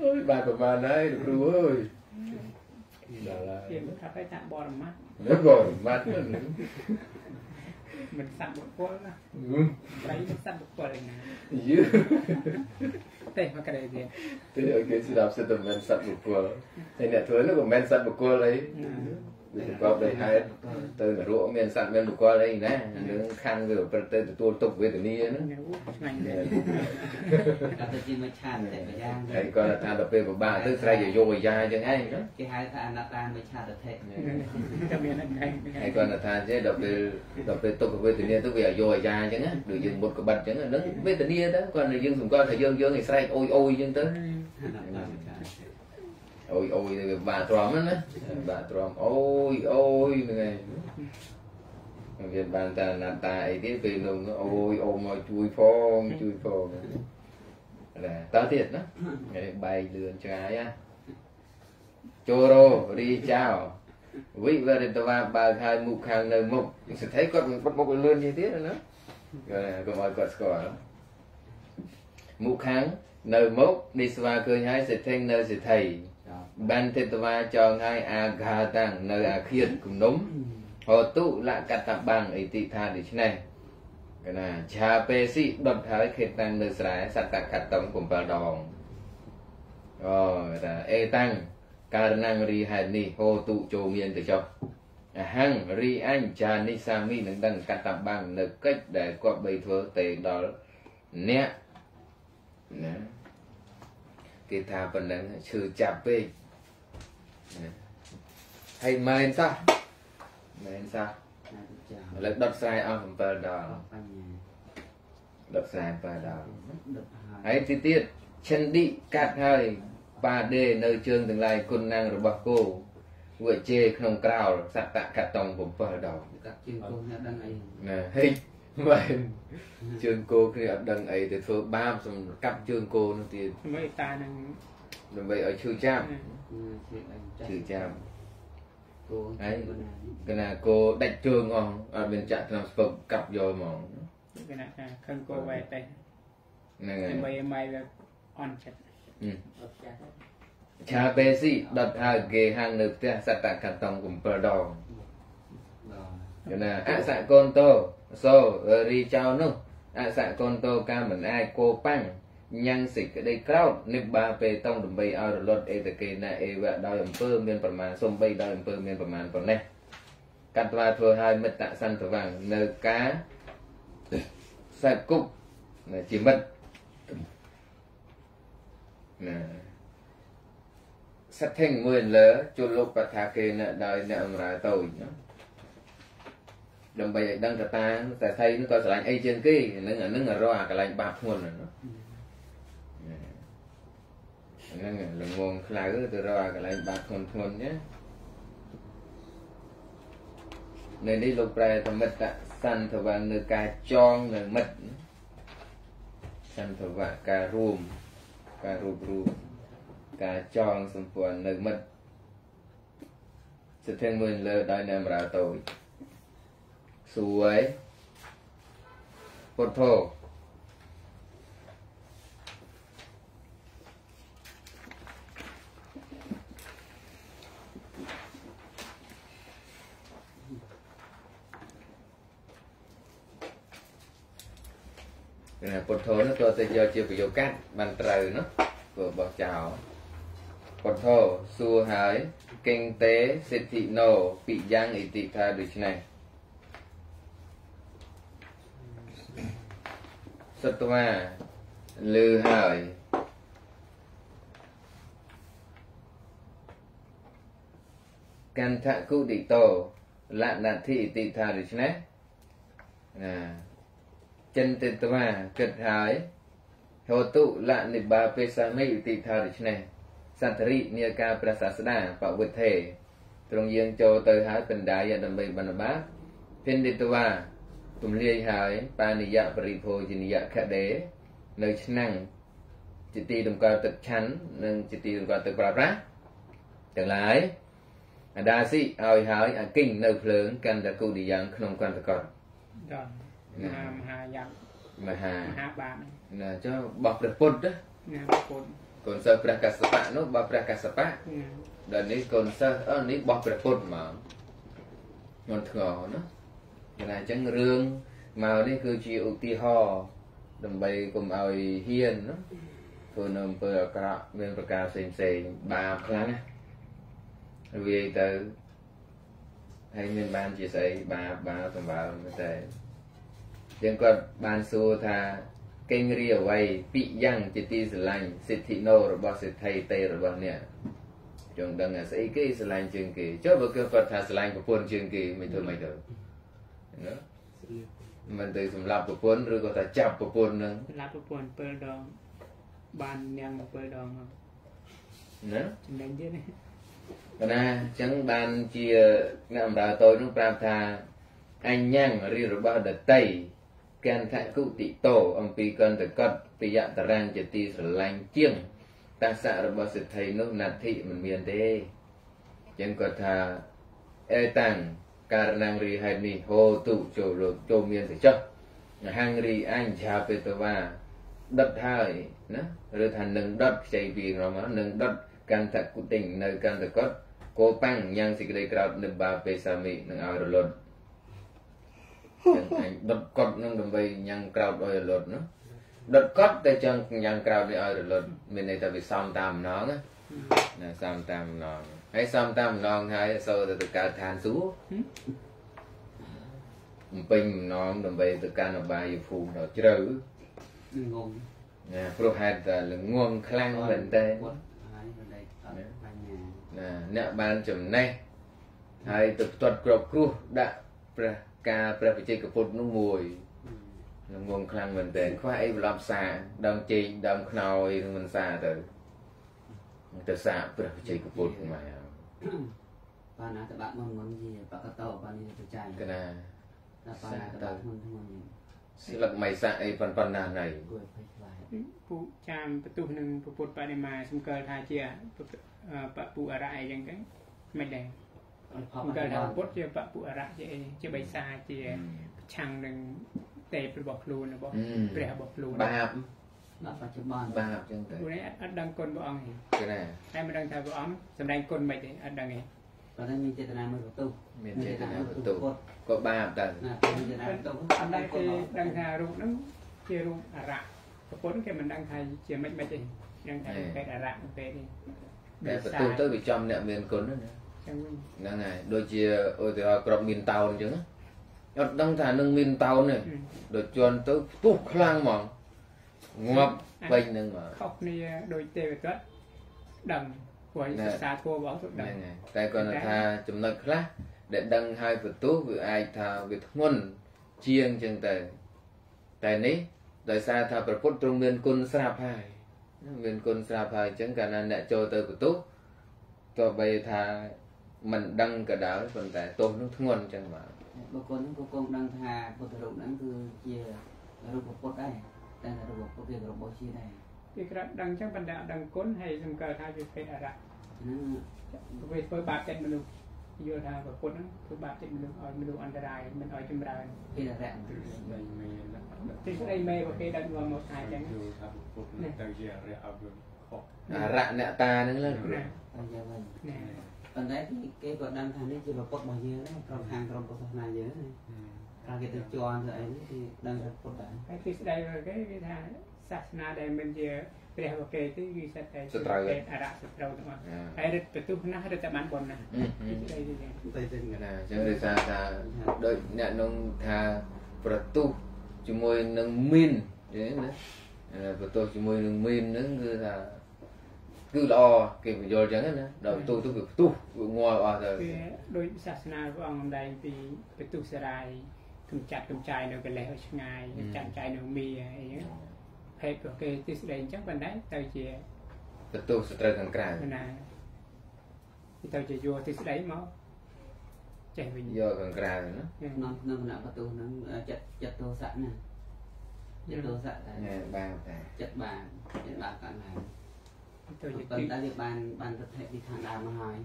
អើយបានប្រហែលហើយលោកគ្រូអើយដល់ហើយវាមិនថាឲ្យដាក់បរមត្តនោះក៏ម៉ាត់ហ្នឹងមិនស័ព្ទបុគ្គលណាត្រីមិនស័ព្ទបុគ្គលឯណាយឺ ទេមកក្រែទៀតទៅឲ្យគេស្ដាប់សិទ្ធិមិនសត្វបុគ្គលហើយអ្នកធ្វើនោះក៏មិនសត្វបុគ្គលអីវាប្រកបដោយហេតុទៅនរកមានសត្វមានបុគ្គលអីណានឹងខាងវាប្រព្រឹត្តទៅទទួលទុកវេទនាហ្នឹងឆ្ងាញ់ដែរគាត់ទៅជាមួយឆាតតែម្យ៉ាងហើយគាត់ថាដល់ពេលពិបាកទៅស្រែកយកអាយ៉ាអញ្ចឹងឯងណាគេហៅថាអនត្តាមួយឆាតធិតែមានអត់ឯងហើយគាត់ថាចេះដល់ពេលដល់ពេលទុកវេទនាទៅវាយកអាយ៉ាអញ្ចឹងណាដូចយើងមុតក្បិតអញ្ចឹងហ្នឹងវេទនាទៅគាត់យើងសម្គាល់ថាយើងយើងឲ្យស្រែកអូយអូយអញ្ចឹងទៅ អនត្តាមួយឆាតអូយអូយទៅវាបាក់ទ្រាំណាបាក់ទ្រាំអូយអូយហ្នឹងហើយវាបានតែណាត់តាអីទៀតពេលនោះអូយអូមកជួយផងជួយផងណាតើទៀតណាហើយបែកលឿនឆ្ងាយណាចូលរោរីចៅវិវរិតវាបើកហើយមុខខាងនៅមុខសិទ្ធិគាត់មិនបិទមុខឲ្យលឿនទៀតណាគាត់កុំឲ្យគាត់ស្គាល់មុខខាងនៅមុខនេះស្វាឃើញហើយសិទ្ធិនៅសិទ្ធិ បានទេតវាចងហើយអាဃាតាំងនៅអាឃាតគំនុំហោតុលកតបាំងអីតិថាដូច្នេះកណាឆាពេស៊ីដុតហើយខេតតាំងនៅស្រែសត្តកតំ7ដងអូតាអេតាំងករណងរីហេតុនេះហោតុចូលមានទៅចុះអហੰរីអញ្ចានិសាមីនឹងដឹងកតបាំងនៅកិច្ចដែលគាត់បីធ្វើទៅដល់អ្នកណាគេថាប៉ុណ្ណឹងឈឺចាប់ពេក ហើយមែនសោះមែនសោះណាទៅចាឥឡូវដុតស្រែអស់7ដងបញ្ញាដុតស្រែ7ដងដុតហើយហើយទីទៀតឆិនឌីកាត់ហើយបាដេនៅជើងទាំងឡាយគុណណាងរបស់គោវិជេក្នុងក្រោលសត្តកតង7ដងកាត់ជើងកូនអ្នកដឹងអីណាហេមែនជើងគោគ្នាអត់ដឹងអីទៅធ្វើបាបសម្រាប់កាប់ជើងគោនោះទៀតមើលតានឹង ដើម្បីឲ្យឈឺចាប់ជើងអីចាឈឺចាប់គោហើយគូណាកណាគោដាច់ជើងអស់អត់មានចាក់ថ្នាំស្ពឹកកាប់យកហ្មងគេណាថាខឹងគោវ៉ែតែហ្នឹងហើយដើម្បីឲ្យម៉ៃវាអន់ចិត្តអត់ចាស់ឆាបេស៊ីដុតហើយគេហាំងនៅផ្ទះសត្តកតង7ដងដល់កណាអសកូនតោសូរីចៅនោះអសកូនតោកាមិនអាចគោប៉ាំង ញ៉ាំងសេចក្តីក្រោតនិបាពេតងដើម្បីឲ្យរលត់អេតកេណាអេវៈដោយអំពើមានប្រមាណសំបីដោយអំពើមានប្រមាណប៉ុណ្ណេះកាត់ថ្វាធ្វើឲ្យមិត្តសន្តវាំងនៅការសែបគុកនៅជាមិត្តណាសទ្ធិងមួយលើជលលោកបថាគេណដោយអ្នកអំរើតូចណាដើម្បីឲ្យដឹងកតាតែថៃនោះក៏ស្រឡាញ់អីជាងគេហ្នឹងអាហ្នឹងរកអាកន្លែងបាបធ្ងន់ហ្នឹងណា ហ្នឹងល្ងងខ្លៅទៅរកអាកន្លែងបាបធ្ងន់ធ្ងន់ណានៅនេះលោកប្រែធមិត្តសន្ធវៈនៅការចងនៅមិត្តសន្ធវៈការរួមការរួបរួមការចងសម្ព័ន្ធនៅមិត្តសិទ្ធិមួយលើដោយនៅម្រើតូចសួយពុទ្ធោ ពុទ្ធោនោះក៏ទៅយកជាប្រយោគកាត់បានត្រូវនោះព្រោះបោះចោលពុទ្ធោសួរហើយកិងតេសិទ្ធិណោពិយ៉ាងអិតិថាដូច្នេះសត្វាលឺហើយកន្ធគុតិតោលណដ្ឋិតិថាដូច្នេះណា ចិនទិតវាគិតហើយហោតុលនិបាពេសាមិតិថាដូច្នេះសន្តរិនាការព្រះសាស្តាបវិធេទ្រង់យើងចូលទៅហើយបណ្ដាយដើម្បីបណ្ឌបាភិនទិតវាទម្លាយហើយបានិយៈបរិភោជនិយៈខដេនៅឆ្នាំងជាទីតម្កល់ទឹកឆាន់និងជាទីតម្កល់ទឹកប្រើប្រាស់ទាំងឡាយអាដាស៊ីឲ្យហើយអាគិញនៅភ្លើងកាន់តែគូឌីយ៉ាងក្នុងកន្តកតដ ល់មហាមហាយ៉ាងមហាមហាបានណាចុះបោះព្រះពុទ្ធណាព្រះពុទ្ធកូនសិស្សព្រះកសបៈនោះបោះព្រះកសបៈដល់នេះកូនសិស្សអឺនេះបោះព្រះពុទ្ធមកញន់ធ្ងរណាគេថាអញ្ចឹងរឿងមកនេះគឺជាឧទាហរណ៍ដើម្បីកុំឲ្យហ៊ានណាធ្វើនៅអំពើអាក្រក់មានប្រការផ្សេងផ្សេងបាបខ្លាំងណាវាយទៅហើយមានបានជាស្អីបាបបាបសម្បើមតែ ជាងគាត់បានសួរថាកេងរីអ្វីពិយ៉ាងជាទីស្រឡាញ់សិទ្ធិណូរបស់សិទ្ធិតេរបស់អ្នកចង់ដឹងស្អីគេស្រឡាញ់ជាងគេចុះបើគាត់ថាស្រឡាញ់ប្រពន្ធជាងគេមិនធ្វើមិនទៅណាមិនទៅសម្រាប់ប្រពន្ធឬក៏ថាចាប់ប្រពន្ធនឹងសម្រាប់ប្រពន្ធ7ដងបាននាង7ដងណាចំណេញទៀតណាប៉ុន្តែអញ្ចឹងបានជាអ្នកអំរើតូចនោះប្រាប់ថាអញ្ញំងរីរបស់ដតី កន្ធគុតិតោអំពីកន្តកតពិយតរាំងជាទីស្រឡាញ់ជាងតាសៈរបស់សិទ្ធិនោះណដ្ឋិមិនមានទេអញ្ចឹងគាត់ថាអេតាំងករណងរីហេតុនេះហោទុចូលចូលមានទៅចុះហង្រីអញ្ឆាបេតវាដុតហើយណាឬថានឹងដុតខ្ចីពីងមកនឹងដុតកន្តគុតិញនៅកន្តកតគោប៉ាំងយ៉ាងសេចក្តីក្រោតនិបាពេសាមីនឹងឲ្យរលត់ ចឹងអញដុតកត់នឹងដើម្បីញ៉ាំងក្រោតឲ្យរលត់ណាដុតកត់តែចឹងញ៉ាំងក្រោតនេះឲ្យរលត់មានន័យថាវាសំតាមម្ដងណាសំតាមម្ដងហើយសំតាមម្ដងហើយសូទៅទៅកើតឋានសួគ៌បំពេញម្ដងដើម្បីទៅកាន់អបាយភូមិដល់ជ្រៅងងណាព្រោះហេតុតែល្ងងខ្លាំងមែនតើណាអ្នកបានចំណេះហើយទៅផ្ទាត់ក្របគ្រោះដាក់ព្រះ ការព្រះបច្ចេកពុទ្ធនោះមួយល្ងងខ្លាំងមែនតើខ្វះអីប្រឡប់សាដើមជែងដើមខ្នោយនឹងមិនសាទៅទៅសាព្រះបច្ចេកពុទ្ធមកបានណាតបាក់មុនមុនជាបកតោបាននេះទៅចាយកណាដល់បានណាតបាក់មុនមុនស្លឹកមិនសាអីប៉ុណ្ប៉ុណ្ណាណៃពូចាមបន្ទុះនឹងពុទ្ធបដិមាសំកិលថាជាបពុអរៈអីចឹងទៅមិនដែរ សំកិលថាពុទ្ធជាបពុអរៈជាអីជាបិសាជាប្រឆាំងនឹងទេពរបស់ខ្លួនរបស់ព្រះរបស់ខ្លួនបាបដល់បច្ចុប្បន្នបាបចឹងទៅព្រោះនេះអត់ដឹងគុណព្រះអង្គទេណាតែមិនដឹងថាព្រះអង្គសម្ដែងគុណមិនទេអត់ដឹងទេប៉ុន្តែមានចេតនាមួយបន្ទុះមានចេតនាបន្ទុះក៏បាបដែរណាមានចេតនាបន្ទុះអត់ដឹងគេដឹងថារូបហ្នឹងជារូបអរៈប្រពន្ធគេមិនដឹងថាជាមិនមិនទេដឹងថាពេទ្យអរៈពេទ្យនេះតែបន្ទុះទៅវាចំអ្នកមានគុណណា ហ្នឹងហើយដូចជាឧទាហរណ៍ក្របមានតោនអញ្ចឹងអត់ដឹងថានឹងមានតោនទេដូចជន់ទៅផ្ទុះខ្លាំងហ្មងងាប់ពេញនឹងមកខុសគ្នាដូចទេវទត្តដឹងព្រោះសិក្សាធម៌បងទៅដឹងតែគាត់ថាចំណុចខ្លះដែលដឹងហើយបន្ទោសវាអាចថាវាធ្ងន់ជាងចឹងទៅតែនេះដោយសារថាប្រពុតទ្រង់មានគុណស្រាប់ហើយមានគុណស្រាប់ហើយអញ្ចឹងកាលណាអ្នកចូលទៅបន្ទោសទោះបីថា មិនដឹងក៏ដោយប៉ុន្តែទោសនោះធ្ងន់អញ្ចឹងបាទបុគ្គលហ្នឹងក៏គង់ដឹងថាពុទ្ធរូបហ្នឹងគឺជារូបពុទ្ធដែរតែរូបពុទ្ធវារបស់ជាដែរគេក្រាត់ដឹងអញ្ចឹងប៉ុន្តែអត់ដឹងគុណហើយសំកើថាវាពេតអរៈហ្នឹងវាធ្វើបាបចិត្តមនុស្សយល់ថាប្រពុតហ្នឹងធ្វើបាបចិត្តមនុស្សឲ្យមនុស្សអន្តរាយមិនឲ្យចម្រើនពេតអរៈទីស្ដីមេរបស់គេដឹងមកមកថាអញ្ចឹងថាប្រពុតទៅជាអរិយអវិខុសអរៈអ្នកតាហ្នឹងលើអញ្ចឹងវិញ ប៉ុន្តែគេក៏ដឹងថានេះជាប្រពុតរបស់យើងដែរក្រុមខាងក្រុមពុទ្ធសាសនាយើងណាកាលគេទៅជន់ទៅអីគេដឹងថាពុទ្ធដែរហើយទីស្ដីរបស់គេគេថាសាសនាដែលមិនជាព្រះរបស់គេទេគឺសិតតែសត្រូវអរៈសត្រូវទាំងអស់ហើយរឹតបន្ទុះណាស់រឹតតែបានប៉ុណ្ណាទីស្ដីទេតែទេណាអញ្ចឹងដោយសារថាដូចអ្នកនងថាប្រទុះជាមួយនឹងមីនចឹងណាបន្ទោសជាមួយនឹងមីនហ្នឹងគឺថា គឺល្អគេបញ្យល់ចឹងណាដល់បន្ទោសទៅវាផ្ទុះវាងាប់អស់ទៅវាដូចសាសនាព្រះអង្គម្ដែងពីបន្ទោសរាយកំចាត់កំចាយនៅកលេសឲ្យឆ្ងាយចាត់ចាយនៅមីអីហ្នឹងភេទរបស់គេទិសដីអញ្ចឹងប៉ុន្តែទៅជាបន្ទោសត្រូវខាងក្រៅណាទៅជាយកទិសដីមកចេះវិញយកខាងក្រៅណាក្នុងក្នុងគណៈបន្ទោសហ្នឹងចិត្តចិត្តទោសៈណាចិត្តទោសៈតែបានតែចិត្តបានចិត្តបានកាន់ហើយ ទៅជាប៉ុន្តែវាបានបានប្រតិពីខាងដើមមកហើយ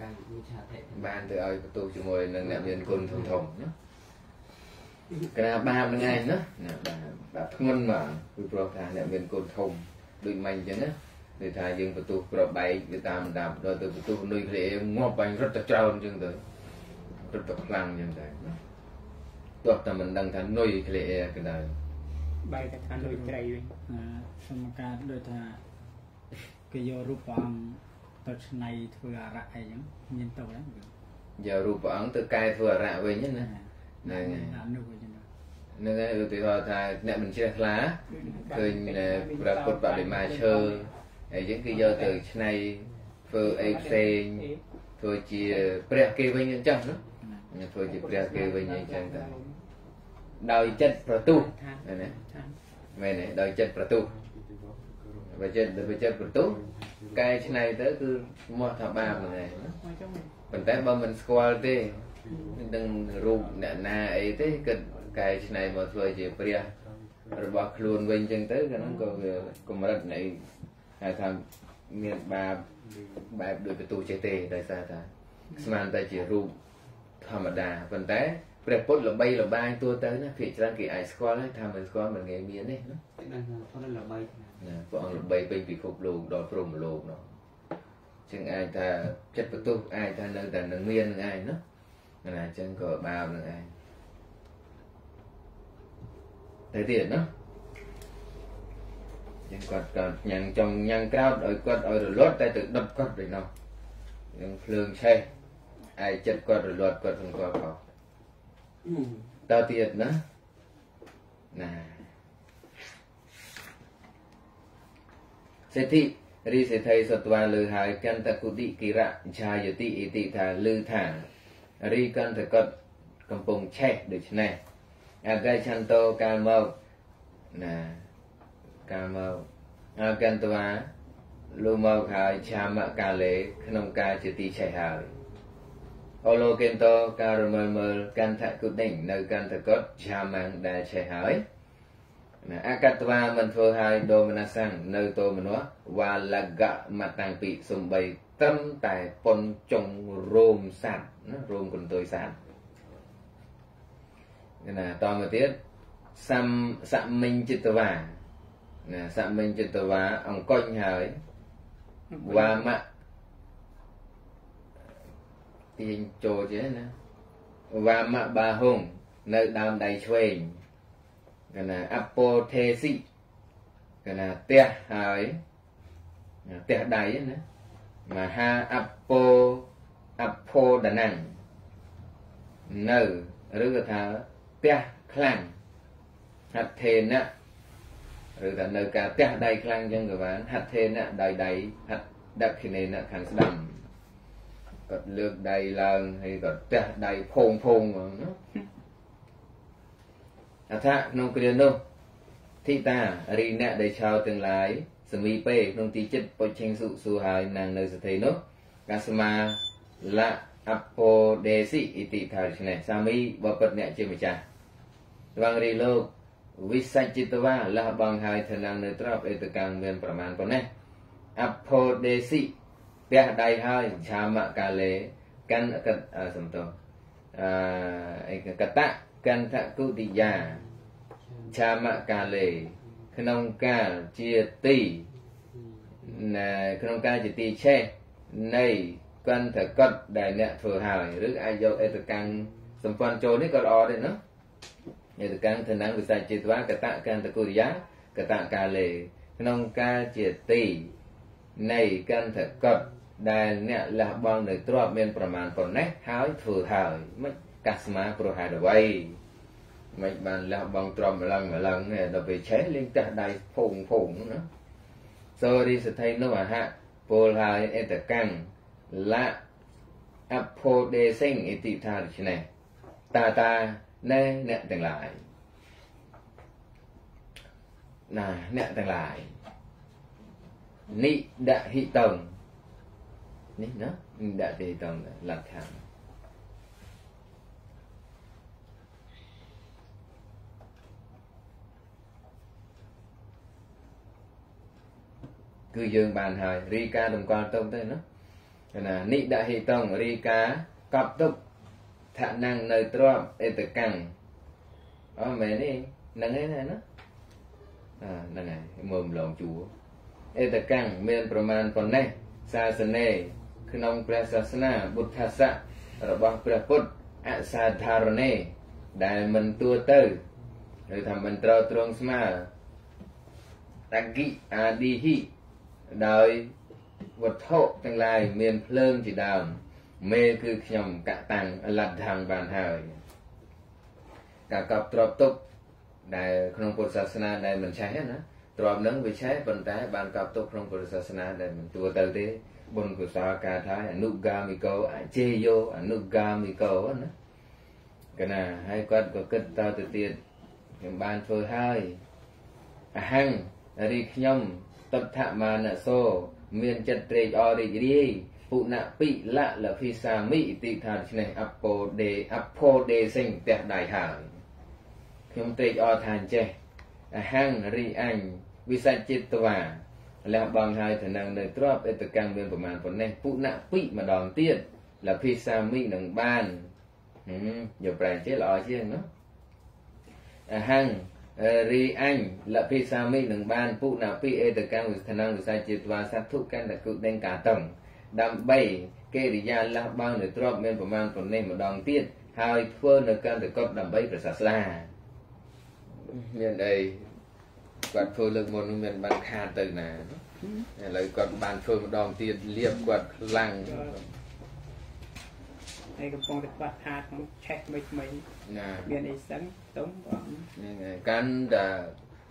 ការវិឆាធិបានទៅឲ្យបន្ទោសជាមួយនឹងអ្នកមានគុណធំធំណាក្រាបាបនឹងឯងណាណាបាទបាទធ្ងន់មកគឺព្រោះថាអ្នកមានកូនធំដូចមិញអញ្ចឹងណាគឺថាយើងបន្ទុះក្របបែកទៅតាមដាប់ដល់ទៅបន្ទុះនុយគ្លេងាប់បាញ់រត់ទៅច្រើនអញ្ចឹងទៅរត់ទៅខ្លាំងអញ្ចឹងទៅណាទោះតែមិនដឹងថានុយគ្លេក៏ដោយបែកទៅថានុយត្រីវិញសមការដូចថា គេយករូបព្រះអង្គទៅឆ្នៃធ្វើអរៈអីចឹងមានទៅហ្នឹងយករូបព្រះអង្គទៅកែធ្វើអរៈវិញណាហ្នឹងហើយហ្នឹងហើយឧទាហរណ៍ថាអ្នកមិនជ្រះថ្លាឃើញព្រះពុទ្ធបដិមាឈើអីចឹងគឺយកទៅឆ្នៃធ្វើអីផ្សេងធ្វើជាព្រះគេវិញអញ្ចឹងណាធ្វើជាព្រះគេវិញអញ្ចឹងទៅដោយចិត្តប្រទុះណាមែនទេដោយចិត្តប្រទុះ បើចិត្តបើចិត្តប្រទុះកែឆ្នៃទៅគឺមកថាបាបហ្នឹងឯងប៉ុន្តែបើមិនស្គាល់ទេដឹងរូបអ្នកណាអីទេគិតកែច្នៃមកធ្វើជាព្រះ របស់ខ្លួនវិញចឹងទៅក៏ហ្នឹងក៏វាកម្រិតនៃហៅថាមានបាបបែបដូចបន្ទូចេះទេដោយសារថាស្មានតែជារូបធម្មតាប៉ុន្តែព្រះពុទ្ធល្បីល្បាញទូទៅណាភាគច្រើនគេអាចស្គាល់ហើយថាមិនស្គាល់មិនងាយមានទេណាហ្នឹងព្រះល្បីណា ព្រះអង្គល្បីពេញពិភពលោកដល់ព្រហ្មលោកនោះចឹងអាចថាចិត្តបន្ទុះអាចថានៅតែនឹងមាននឹងឯងណាណាអញ្ចឹងក៏បាបនឹងឯងទៅទៀតណាយ៉ាងគាត់គាត់ញ៉ាំងចង់ញ៉ាំងក្រោតឲ្យគាត់ឲ្យរលត់តែទៅដុតគាត់វិញនោះយ៉ាងភ្លើងឆេះឯចិត្តគាត់រលត់គាត់សង្កល់ខុសតើទៀតណាណា សេដ្ឋីរីសេដ្ឋីសត្វាលើហើយកន្តគុតិគិរៈឆាយតិអ៊ីតិថាលើថារីកន្តកត់កំពុងឆេះដូច្នេះអកៃឆន្ទោកាលមកណាកាលមកអកន្តវាលោកមកហើយឆាមកាលេក្នុងការជាទីឆេះហើយអលោកេនតោការរមើលមើលកន្ធគុដេញនៅកន្ធកត់ឆាមាំងដែលឆេះហើយ ណាអកតវាមិនធ្វើឲ្យដូមនសੰនៅតោមនោះវ៉ាលកៈមតាំងពីសំបីត្រឹមតែប៉ុនចុងរោមសัตว์ណារោមកន្ទុយសัตว์ណាតមកទៀតសំសមិញចិត្តវាណាសមិញចិត្តវាអង្គុញហើយវ៉ាមៈទាញចូលចេះណាវ៉ាមៈបាហុងនៅដើមដៃឆ្វេង កណាអពោទេស៊ីកណាផ្ទះហើយផ្ទះដៃណាមហាអពោអភោដណੰនៅឬក៏ថាផ្ទះខ្លាំងហត្ថេណៈឬថានៅការផ្ទះដៃខ្លាំងចឹងក៏បានហត្ថេណៈដៃដៃហត្ថដក្ខិនេណៈខាងស្ដាំគាត់លើកដៃឡើងហើយគាត់ផ្ទះដៃភងភងហ្មងណា អថាក្នុងគ្រានោះធីតារីអ្នកដែលឆោទាំងឡាយសមីពេក្នុងទីចិត្តពុជិងសុសួរហើយនាងនៅសតិនោះកាសមាលៈអពោដេស៊ីអ៊ីតិថាដូច្នេះសាមីបបិទ្ធអ្នកជាម្ចាស់ស្វងរីលោកវិសច្ចិតវាលះបង់ហើយឋានៈនៅត្រប់អេតកាំងមានប្រមាណប៉ុណ្ណេះអពោដេស៊ីផ្ទះដៃហើយឆាមកាលេកាន់កតសំទោអឺកតៈ កន្ធគុតិយាឆាមកាលេក្នុងកាលជាទីណាក្នុងការជាទីឆេះនៃកន្ធកត់ដែលអ្នកធ្វើហើយឬអាចយកអេតកាំងសម្ព័ន្ធចូលនេះក៏ល្អដែរណាអេតកាំងឋានៈវិស័យចេតវាកតកន្តគុរិយាកតកាលេក្នុងការជាទីនៃកន្ធកត់ដែលអ្នកលះបង់នៅទ្រពមានប្រមាណប៉ុណ្ណេះហើយធ្វើហើយមិន កាស្មាប្រហែលអ្វីមិនបានលះបង់ទ្រព្យម្លឹងម្លឹងទេដល់ពេលឆេះលេងតះដៃភូងភូងណាសូរីសថៃនោះអហៈពលហើយអតកាំងលៈអភោដេសិងអតិថាដូច្នេះតាតាណែអ្នកទាំងឡាយណាអ្នកទាំងឡាយនិដហិតងនេះណានិដហិតងលក្ខណៈ គឺយើងបានហើយរីកាតម្កល់ទុកទៅណាណានិដហិតងរីកាកប់ទុកឋានៈនៅទ្របអេតកាំងអមែនទេហ្នឹងឯណាណាអាហ្នឹងហើយមើលម្លងជួអេតកាំងមានប្រមាណប៉ុណ្ណេះសាសនេក្នុងព្រះសាសនាបុទ្ធស័ករបស់ព្រះពុទ្ធអសាធារណេដែលមិនទួទៅឬថាមិនត្រូវត្រង់ស្មើតគិអាឌីហិ ដោយវត្ថុទាំងឡាយមានភ្លើងជាដើមមេគឺខ្ញុំកតាំងលទ្ធังបានហើយការកប់ទ្របទុកដែលក្នុងពុទ្ធសាសនាដែលមិនឆេះណាទ្របនឹងវាឆេះប៉ុន្តែបានកប់ទុកក្នុងពុទ្ធសាសនាដែលមិនទួទៅទេបុណ្យកុសលការថាអនុガមិកោអជេយោអនុガមិកោណាកណាហើយគាត់ក៏គិតតទៅទៀតខ្ញុំបានធ្វើហើយអហង្រីខ្ញុំ តដ្ឋមានសោមានចិត្តត្រេកអររីករាយពុណពិលៈលភិសាមិអតិថាដូច្នេះអពោដេអភោដេសិញផ្ទះដៃហើយខ្ញុំត្រេកអរថាអញ្ចេះអហង្រីអញវិសច្ចិតវាលះបង់ហើយទៅនឹងនៅទ្របអតកម្មមានប្រមាណប៉ុណ្ណេះពុណពិម្ដងទៀតលភិសាមិនឹងបានយកប្រែចេះល្អជាងណាអហង្រី អញលភិសាមិនឹងបានពុណពិអេតកម្មវិស្ថនវិស័យជាទ្វាសត្ថុកណ្ដគុដេងកាតងដើម្បីកិរិយាលះបង់នៅទ្របមានប្រមាណប៉ុណ្ណេះម្ដងទៀតហើយធ្វើនៅកន្តកុដដើម្បីប្រសាស្ដាមានអីគាត់ធ្វើលើកមុនមានបានខាតទៅណាឥឡូវគាត់បានធ្វើម្ដងទៀតលៀបគាត់ខ្លាំង ហើយកំពុងតែខ្វះខាតក្នុងឆេះថ្មីថ្មីណាមានអីសឹងទុំបងហ្នឹងហើយកាន់តែ